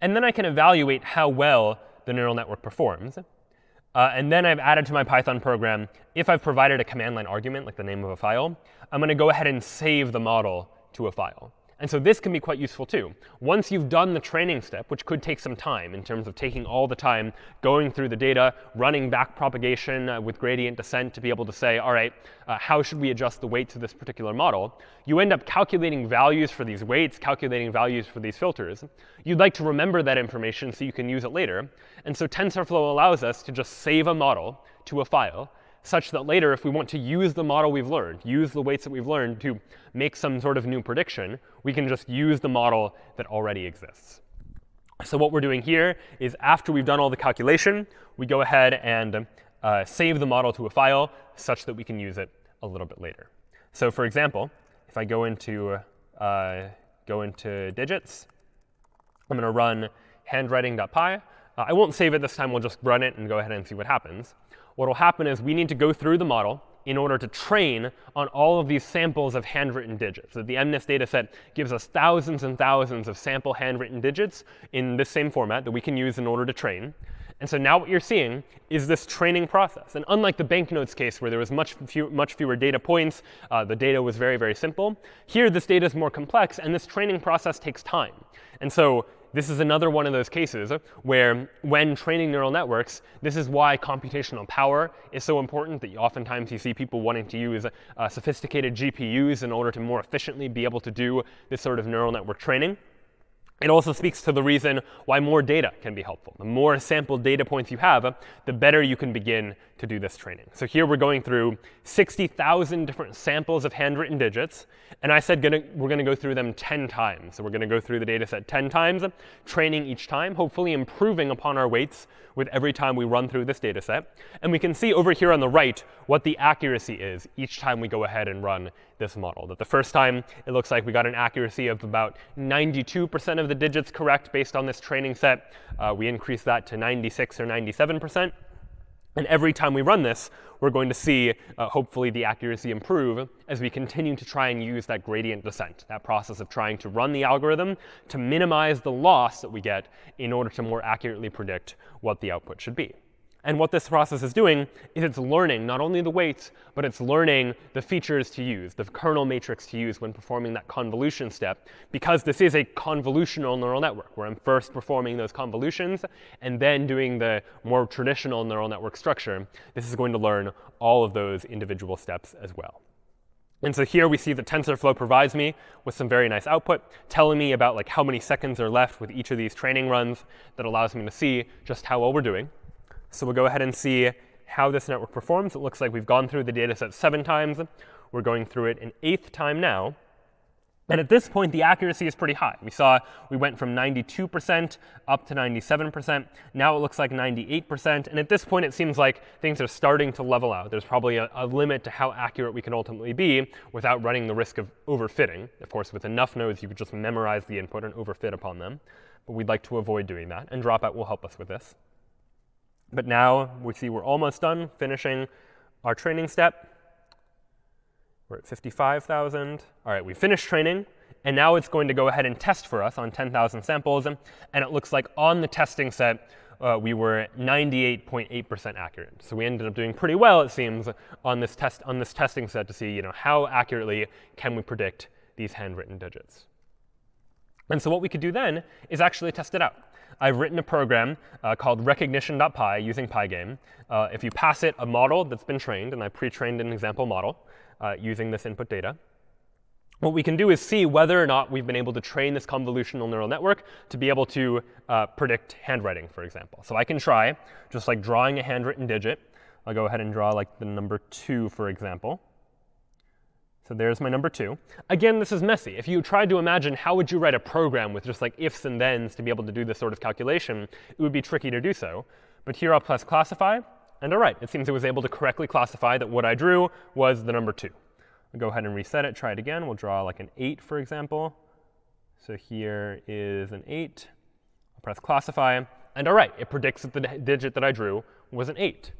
And then I can evaluate how well the neural network performs. Uh, and then I've added to my Python program, if I've provided a command line argument, like the name of a file, I'm going to go ahead and save the model to a file. And so this can be quite useful too. Once you've done the training step, which could take some time in terms of taking all the time, going through the data, running back propagation uh, with gradient descent to be able to say, all right, uh, how should we adjust the weights of this particular model? You end up calculating values for these weights, calculating values for these filters. You'd like to remember that information so you can use it later. And so TensorFlow allows us to just save a model to a file such that later, if we want to use the model we've learned, use the weights that we've learned to make some sort of new prediction, we can just use the model that already exists. So what we're doing here is after we've done all the calculation, we go ahead and uh, save the model to a file such that we can use it a little bit later. So for example, if I go into, uh, go into digits, I'm going to run handwriting.py. Uh, I won't save it this time. We'll just run it and go ahead and see what happens what will happen is we need to go through the model in order to train on all of these samples of handwritten digits. So the MNIST dataset gives us thousands and thousands of sample handwritten digits in this same format that we can use in order to train. And so now what you're seeing is this training process. And unlike the banknotes case where there was much, few, much fewer data points, uh, the data was very, very simple, here this data is more complex, and this training process takes time. And so this is another one of those cases where when training neural networks, this is why computational power is so important that oftentimes you see people wanting to use uh, sophisticated GPUs in order to more efficiently be able to do this sort of neural network training. It also speaks to the reason why more data can be helpful. The more sample data points you have, the better you can begin to do this training. So here we're going through 60,000 different samples of handwritten digits. And I said gonna, we're going to go through them 10 times. So we're going to go through the data set 10 times, training each time, hopefully improving upon our weights with every time we run through this data set. And we can see over here on the right what the accuracy is each time we go ahead and run this model. That the first time, it looks like we got an accuracy of about 92% of the digits correct based on this training set. Uh, we increased that to 96 or 97%. And every time we run this, we're going to see, uh, hopefully, the accuracy improve as we continue to try and use that gradient descent, that process of trying to run the algorithm to minimize the loss that we get in order to more accurately predict what the output should be. And what this process is doing is it's learning not only the weights, but it's learning the features to use, the kernel matrix to use when performing that convolution step, because this is a convolutional neural network, where I'm first performing those convolutions and then doing the more traditional neural network structure. This is going to learn all of those individual steps as well. And so here we see that TensorFlow provides me with some very nice output, telling me about like how many seconds are left with each of these training runs that allows me to see just how well we're doing. So we'll go ahead and see how this network performs. It looks like we've gone through the data set seven times. We're going through it an eighth time now. And at this point, the accuracy is pretty high. We saw we went from 92% up to 97%. Now it looks like 98%. And at this point, it seems like things are starting to level out. There's probably a, a, limit to how accurate we can ultimately be without running the risk of overfitting. Of course, with enough nodes, you could just memorize the input and overfit upon them. But we'd like to avoid doing that. And dropout will help us with this. But now we see we're almost done finishing our training step. We're at 55,000. All right, we finished training. And now it's going to go ahead and test for us on 10,000 samples. And it looks like on the testing set, uh, we were 98.8% accurate. So we ended up doing pretty well, it seems, on this, test, on this testing set to see you know, how accurately can we predict these handwritten digits. And so what we could do then is actually test it out. I've written a program uh, called recognition.py using Pygame. Uh, if you pass it a model that's been trained, and I pre-trained an example model uh, using this input data, what we can do is see whether or not we've been able to train this convolutional neural network to be able to uh, predict handwriting, for example. So I can try just like drawing a handwritten digit. I'll go ahead and draw like the number 2, for example. So there's my number two. Again, this is messy. If you tried to imagine how would you write a program with just like ifs and thens to be able to do this sort of calculation, it would be tricky to do so. But here I'll press classify, and all right, it seems it was able to correctly classify that what I drew was the number two. I'll go ahead and reset it, try it again. We'll draw like an 8, for example. So here is an 8. I'll press classify, and all right, it predicts that the digit that I drew was an 8.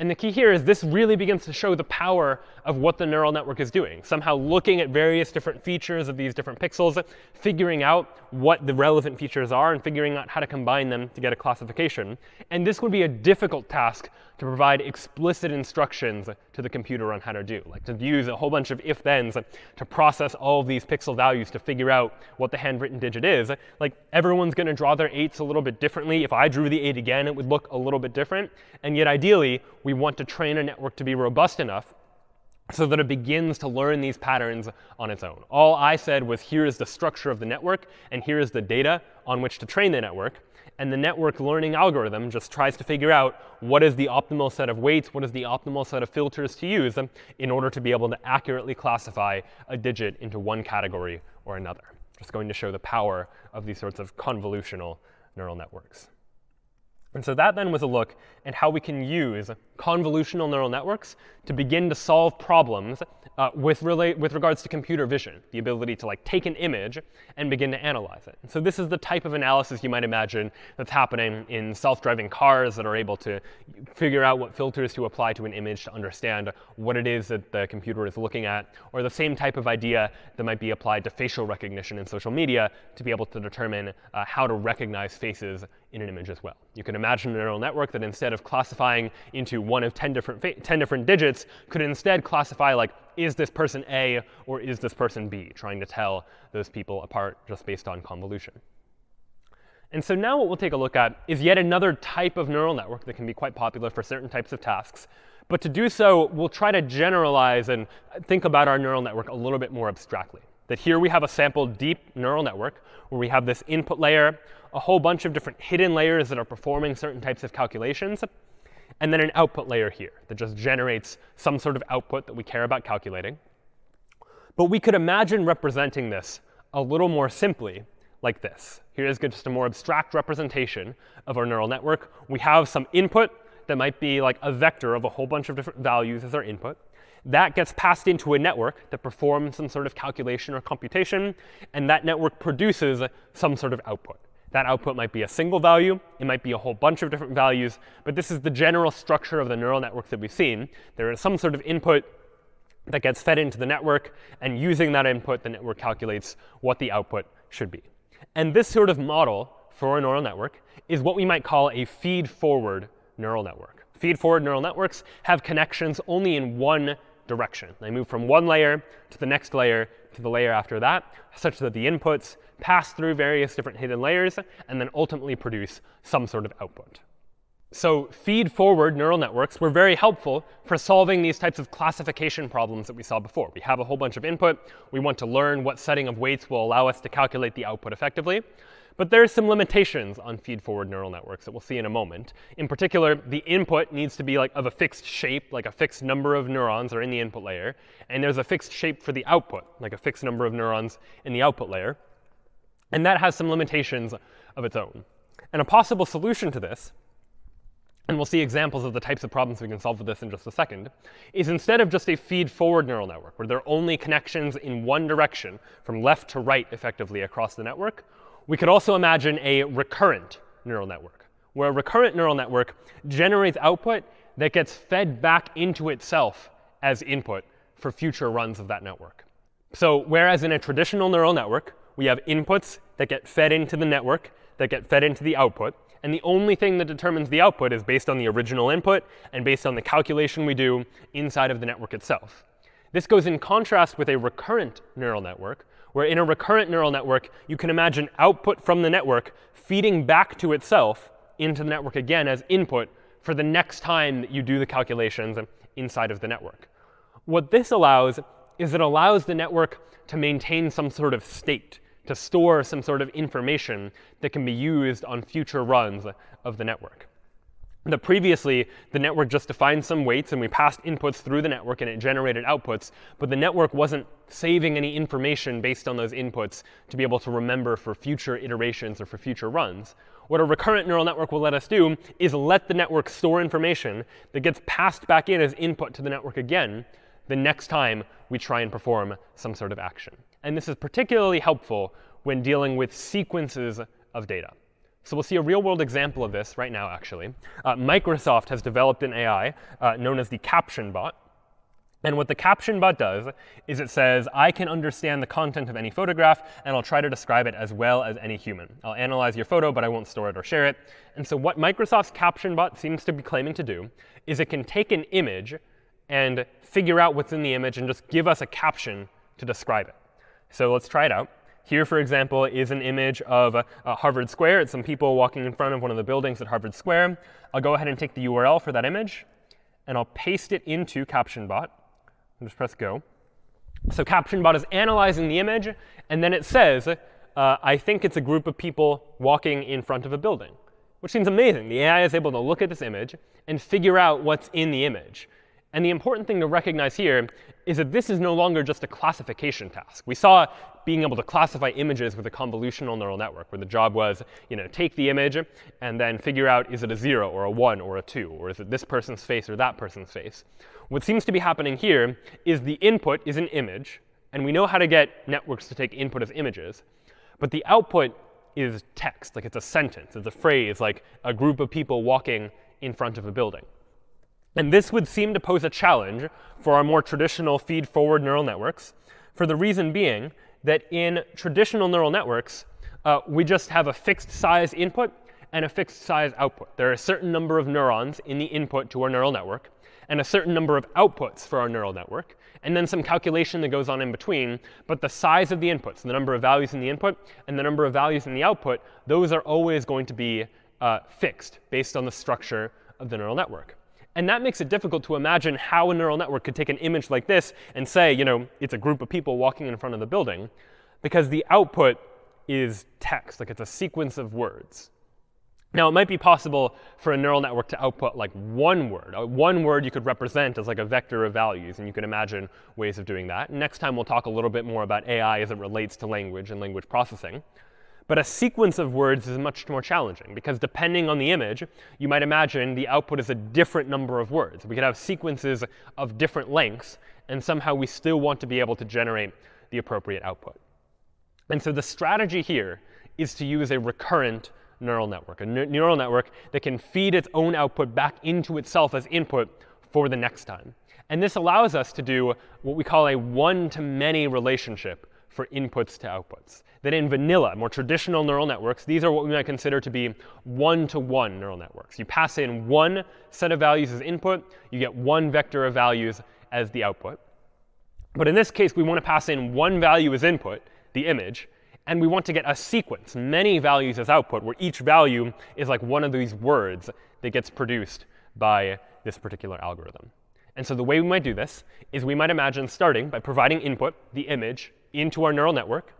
And the key here is this really begins to show the power of what the neural network is doing. Somehow looking at various different features of these different pixels, figuring out what the relevant features are, and figuring out how to combine them to get a classification. And this would be a difficult task to provide explicit instructions to the computer on how to do, like to use a whole bunch of if-thens to process all of these pixel values to figure out what the handwritten digit is. Like everyone's going to draw their eights a little bit differently. If I drew the eight again, it would look a little bit different. And yet ideally, we want to train a network to be robust enough so that it begins to learn these patterns on its own. All I said was here is the structure of the network, and here is the data on which to train the network. And the network learning algorithm just tries to figure out what is the optimal set of weights, what is the optimal set of filters to use in order to be able to accurately classify a digit into one category or another. Just going to show the power of these sorts of convolutional neural networks. And so that then was a look at how we can use convolutional neural networks to begin to solve problems uh, with, relate, with regards to computer vision, the ability to like take an image and begin to analyze it. So this is the type of analysis you might imagine that's happening in self-driving cars that are able to figure out what filters to apply to an image to understand what it is that the computer is looking at, or the same type of idea that might be applied to facial recognition in social media to be able to determine uh, how to recognize faces in an image as well. You can imagine a neural network that instead of classifying into one of 10 different, 10 different digits, could instead classify like, is this person A or is this person B, trying to tell those people apart just based on convolution. And so now what we'll take a look at is yet another type of neural network that can be quite popular for certain types of tasks. But to do so, we'll try to generalize and think about our neural network a little bit more abstractly. That here we have a sample deep neural network where we have this input layer, a whole bunch of different hidden layers that are performing certain types of calculations, and then an output layer here that just generates some sort of output that we care about calculating. But we could imagine representing this a little more simply like this. Here is just a more abstract representation of our neural network. We have some input that might be like a vector of a whole bunch of different values as our input. That gets passed into a network that performs some sort of calculation or computation, and that network produces some sort of output. That output might be a single value. It might be a whole bunch of different values. But this is the general structure of the neural networks that we've seen. There is some sort of input that gets fed into the network. And using that input, the network calculates what the output should be. And this sort of model for a neural network is what we might call a feed-forward neural network. Feed-forward neural networks have connections only in one direction. They move from one layer to the next layer to the layer after that, such that the inputs pass through various different hidden layers and then ultimately produce some sort of output. So feed-forward neural networks were very helpful for solving these types of classification problems that we saw before. We have a whole bunch of input. We want to learn what setting of weights will allow us to calculate the output effectively. But there are some limitations on feed-forward neural networks that we'll see in a moment. In particular, the input needs to be like of a fixed shape, like a fixed number of neurons are in the input layer. And there's a fixed shape for the output, like a fixed number of neurons in the output layer. And that has some limitations of its own. And a possible solution to this, and we'll see examples of the types of problems we can solve with this in just a second, is instead of just a feed-forward neural network, where there are only connections in one direction, from left to right effectively across the network, we could also imagine a recurrent neural network, where a recurrent neural network generates output that gets fed back into itself as input for future runs of that network. So whereas in a traditional neural network, we have inputs that get fed into the network, that get fed into the output, and the only thing that determines the output is based on the original input and based on the calculation we do inside of the network itself. This goes in contrast with a recurrent neural network, where in a recurrent neural network, you can imagine output from the network feeding back to itself into the network again as input for the next time that you do the calculations inside of the network. What this allows is it allows the network to maintain some sort of state, to store some sort of information that can be used on future runs of the network that previously the network just defined some weights and we passed inputs through the network and it generated outputs, but the network wasn't saving any information based on those inputs to be able to remember for future iterations or for future runs. What a recurrent neural network will let us do is let the network store information that gets passed back in as input to the network again the next time we try and perform some sort of action. And this is particularly helpful when dealing with sequences of data. So we'll see a real-world example of this right now, actually. Uh, Microsoft has developed an AI uh, known as the Caption Bot. And what the caption bot does is it says, I can understand the content of any photograph, and I'll try to describe it as well as any human. I'll analyze your photo, but I won't store it or share it. And so what Microsoft's caption bot seems to be claiming to do is it can take an image and figure out what's in the image and just give us a caption to describe it. So let's try it out. Here, for example, is an image of uh, Harvard Square. It's some people walking in front of one of the buildings at Harvard Square. I'll go ahead and take the URL for that image, and I'll paste it into CaptionBot. I'll just press go. So CaptionBot is analyzing the image, and then it says, uh, I think it's a group of people walking in front of a building, which seems amazing. The AI is able to look at this image and figure out what's in the image. And the important thing to recognize here is that this is no longer just a classification task. We saw being able to classify images with a convolutional neural network, where the job was, you know, take the image and then figure out is it a 0 or a 1 or a 2, or is it this person's face or that person's face. What seems to be happening here is the input is an image, and we know how to get networks to take input as images. But the output is text, like it's a sentence, it's a phrase, like a group of people walking in front of a building. And this would seem to pose a challenge for our more traditional feed-forward neural networks, for the reason being that in traditional neural networks, uh, we just have a fixed size input and a fixed size output. There are a certain number of neurons in the input to our neural network, and a certain number of outputs for our neural network, and then some calculation that goes on in between. But the size of the inputs, the number of values in the input, and the number of values in the output, those are always going to be uh, fixed based on the structure of the neural network. And that makes it difficult to imagine how a neural network could take an image like this and say, you know, it's a group of people walking in front of the building, because the output is text, like it's a sequence of words. Now, it might be possible for a neural network to output like one word. Uh, one word you could represent as like a vector of values, and you can imagine ways of doing that. Next time, we'll talk a little bit more about AI as it relates to language and language processing. But a sequence of words is much more challenging because depending on the image, you might imagine the output is a different number of words. We could have sequences of different lengths, and somehow we still want to be able to generate the appropriate output. And so the strategy here is to use a recurrent neural network, a neural network that can feed its own output back into itself as input for the next time. And this allows us to do what we call a one-to-many relationship for inputs to outputs. That in vanilla, more traditional neural networks, these are what we might consider to be one-to-one -one neural networks. You pass in one set of values as input, you get one vector of values as the output. But in this case, we want to pass in one value as input, the image, and we want to get a sequence, many values as output, where each value is like one of these words that gets produced by this particular algorithm. And so the way we might do this is we might imagine starting by providing input, the image, into our neural network.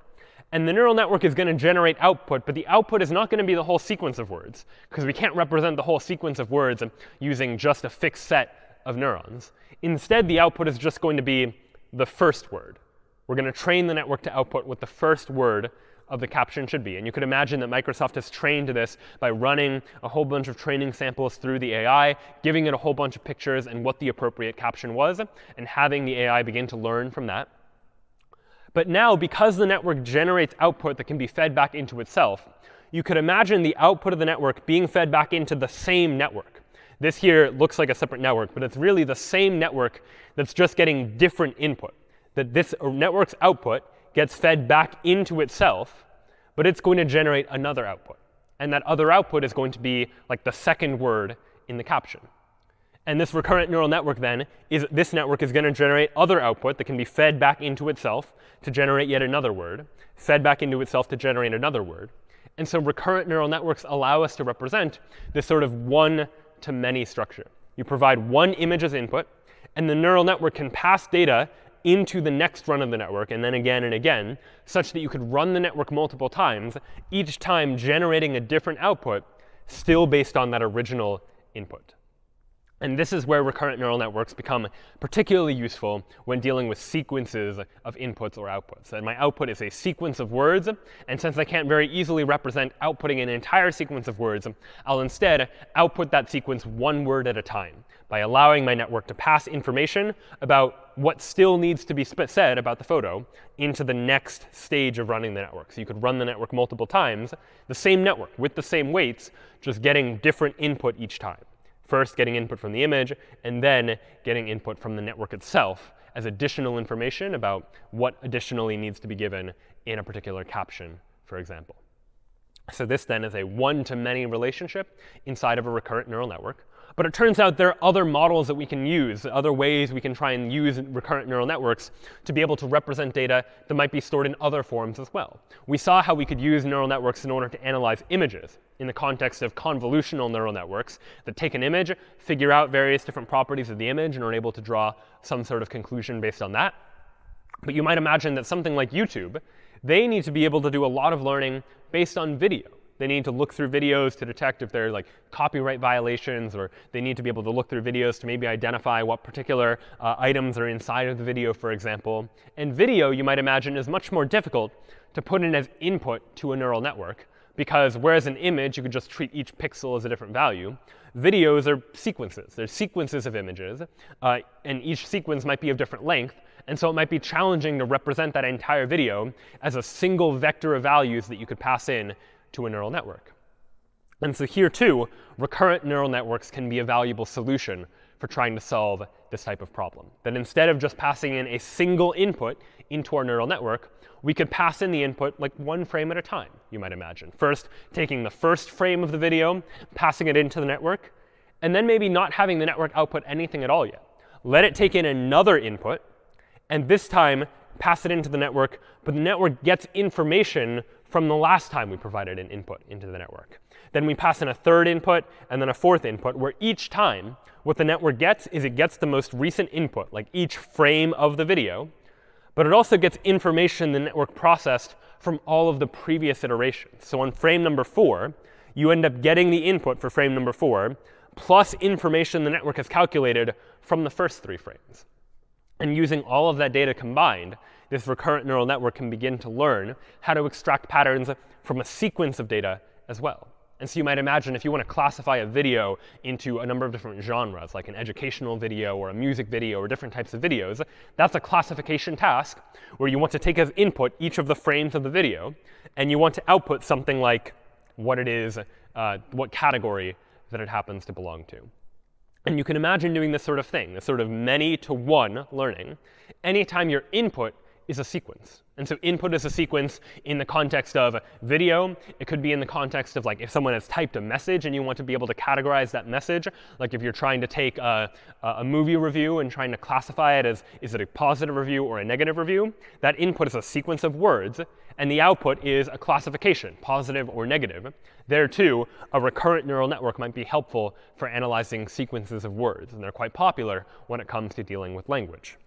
And the neural network is going to generate output, but the output is not going to be the whole sequence of words, because we can't represent the whole sequence of words using just a fixed set of neurons. Instead, the output is just going to be the first word. We're going to train the network to output what the first word of the caption should be. And you could imagine that Microsoft has trained this by running a whole bunch of training samples through the AI, giving it a whole bunch of pictures and what the appropriate caption was, and having the AI begin to learn from that. But now, because the network generates output that can be fed back into itself, you could imagine the output of the network being fed back into the same network. This here looks like a separate network, but it's really the same network that's just getting different input. That this network's output gets fed back into itself, but it's going to generate another output. And that other output is going to be like the second word in the caption. And this recurrent neural network then is this network is going to generate other output that can be fed back into itself to generate yet another word, fed back into itself to generate another word. And so recurrent neural networks allow us to represent this sort of one-to-many structure. You provide one image as input, and the neural network can pass data into the next run of the network, and then again and again, such that you could run the network multiple times, each time generating a different output, still based on that original input. And this is where recurrent neural networks become particularly useful when dealing with sequences of inputs or outputs. And my output is a sequence of words. And since I can't very easily represent outputting an entire sequence of words, I'll instead output that sequence one word at a time by allowing my network to pass information about what still needs to be said about the photo into the next stage of running the network. So you could run the network multiple times, the same network with the same weights, just getting different input each time First, getting input from the image, and then getting input from the network itself as additional information about what additionally needs to be given in a particular caption, for example. So this then is a one-to-many relationship inside of a recurrent neural network. But it turns out there are other models that we can use, other ways we can try and use recurrent neural networks to be able to represent data that might be stored in other forms as well. We saw how we could use neural networks in order to analyze images in the context of convolutional neural networks that take an image, figure out various different properties of the image, and are able to draw some sort of conclusion based on that. But you might imagine that something like YouTube, they need to be able to do a lot of learning based on video. They need to look through videos to detect if there are like copyright violations, or they need to be able to look through videos to maybe identify what particular uh, items are inside of the video, for example. And video, you might imagine, is much more difficult to put in as input to a neural network, because whereas an image, you could just treat each pixel as a different value, videos are sequences. They're sequences of images, uh, and each sequence might be of different length. And so it might be challenging to represent that entire video as a single vector of values that you could pass in to a neural network. And so here, too, recurrent neural networks can be a valuable solution for trying to solve this type of problem. That instead of just passing in a single input into our neural network, we could pass in the input like one frame at a time, you might imagine. First, taking the first frame of the video, passing it into the network, and then maybe not having the network output anything at all yet. Let it take in another input, and this time pass it into the network, but the network gets information from the last time we provided an input into the network. Then we pass in a third input and then a fourth input, where each time what the network gets is it gets the most recent input, like each frame of the video, but it also gets information the network processed from all of the previous iterations. So on frame number four, you end up getting the input for frame number four, plus information the network has calculated from the first three frames. And using all of that data combined, this recurrent neural network can begin to learn how to extract patterns from a sequence of data as well. And so you might imagine if you want to classify a video into a number of different genres, like an educational video or a music video or different types of videos, that's a classification task where you want to take as input each of the frames of the video, and you want to output something like what it is, uh, what category that it happens to belong to. And you can imagine doing this sort of thing, this sort of many to one learning, anytime your input is a sequence. And so input is a sequence in the context of video. It could be in the context of like if someone has typed a message and you want to be able to categorize that message. Like if you're trying to take a, a movie review and trying to classify it as is it a positive review or a negative review, that input is a sequence of words. And the output is a classification, positive or negative. There, too, a recurrent neural network might be helpful for analyzing sequences of words. And they're quite popular when it comes to dealing with language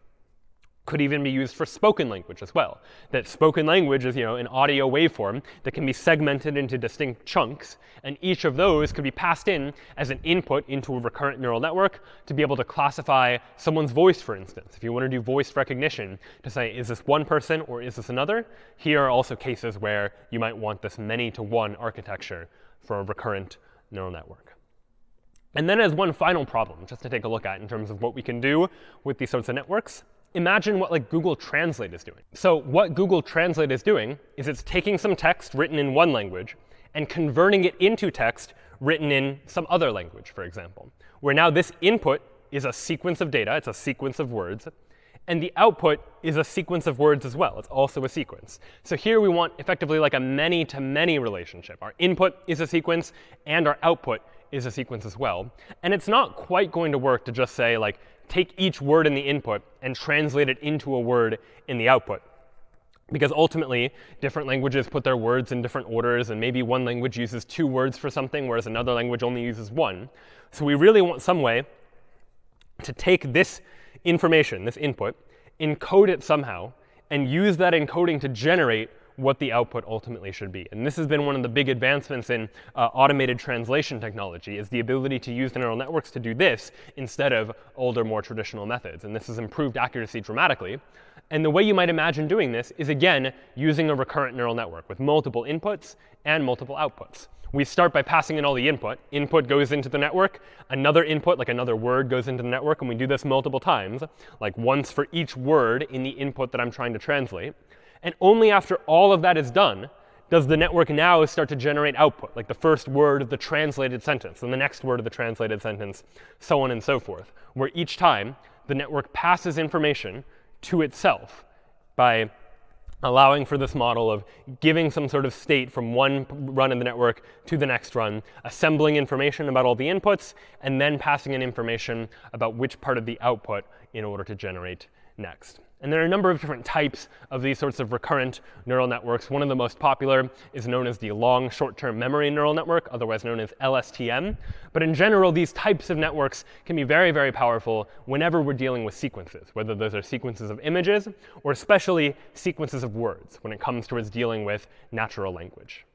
could even be used for spoken language as well. That spoken language is you know, an audio waveform that can be segmented into distinct chunks, and each of those could be passed in as an input into a recurrent neural network to be able to classify someone's voice, for instance. If you want to do voice recognition to say, is this one person or is this another? Here are also cases where you might want this many-to-one architecture for a recurrent neural network. And then as one final problem, just to take a look at in terms of what we can do with these sorts of networks, imagine what like Google Translate is doing. So what Google Translate is doing is it's taking some text written in one language and converting it into text written in some other language, for example, where now this input is a sequence of data. It's a sequence of words. And the output is a sequence of words as well. It's also a sequence. So here we want effectively like a many-to-many -many relationship. Our input is a sequence, and our output is a sequence as well. And it's not quite going to work to just say, like, take each word in the input and translate it into a word in the output. Because ultimately, different languages put their words in different orders, and maybe one language uses two words for something, whereas another language only uses one. So we really want some way to take this information, this input, encode it somehow, and use that encoding to generate what the output ultimately should be. And this has been one of the big advancements in uh, automated translation technology, is the ability to use neural networks to do this instead of older, more traditional methods. And this has improved accuracy dramatically. And the way you might imagine doing this is, again, using a recurrent neural network with multiple inputs and multiple outputs. We start by passing in all the input. Input goes into the network. Another input, like another word, goes into the network. And we do this multiple times, like once for each word in the input that I'm trying to translate. And only after all of that is done does the network now start to generate output, like the first word of the translated sentence, and the next word of the translated sentence, so on and so forth, where each time the network passes information to itself by allowing for this model of giving some sort of state from one run in the network to the next run, assembling information about all the inputs, and then passing in information about which part of the output in order to generate next. And there are a number of different types of these sorts of recurrent neural networks. One of the most popular is known as the long short-term memory neural network, otherwise known as LSTM. But in general, these types of networks can be very, very powerful whenever we're dealing with sequences, whether those are sequences of images or especially sequences of words when it comes towards dealing with natural language.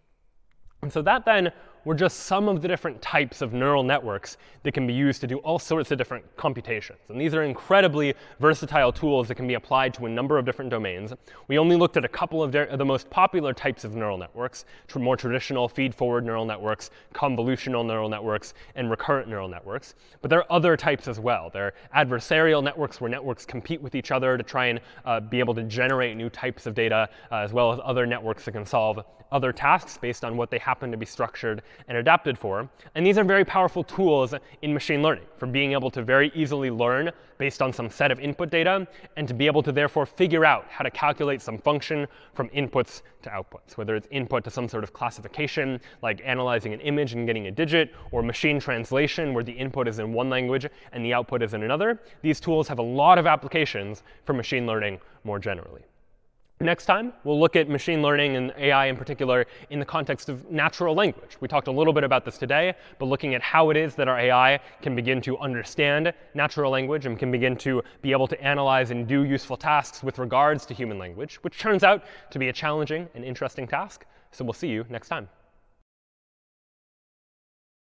And so that then were just some of the different types of neural networks that can be used to do all sorts of different computations. And these are incredibly versatile tools that can be applied to a number of different domains. We only looked at a couple of the most popular types of neural networks, more traditional feed-forward neural networks, convolutional neural networks, and recurrent neural networks. But there are other types as well. There are adversarial networks where networks compete with each other to try and uh, be able to generate new types of data, uh, as well as other networks that can solve other tasks based on what they happen to be structured and adapted for. And these are very powerful tools in machine learning for being able to very easily learn based on some set of input data and to be able to therefore figure out how to calculate some function from inputs to outputs, whether it's input to some sort of classification, like analyzing an image and getting a digit, or machine translation, where the input is in one language and the output is in another. These tools have a lot of applications for machine learning more generally. Next time, we'll look at machine learning and AI in particular in the context of natural language. We talked a little bit about this today, but looking at how it is that our AI can begin to understand natural language and can begin to be able to analyze and do useful tasks with regards to human language, which turns out to be a challenging and interesting task. So we'll see you next time.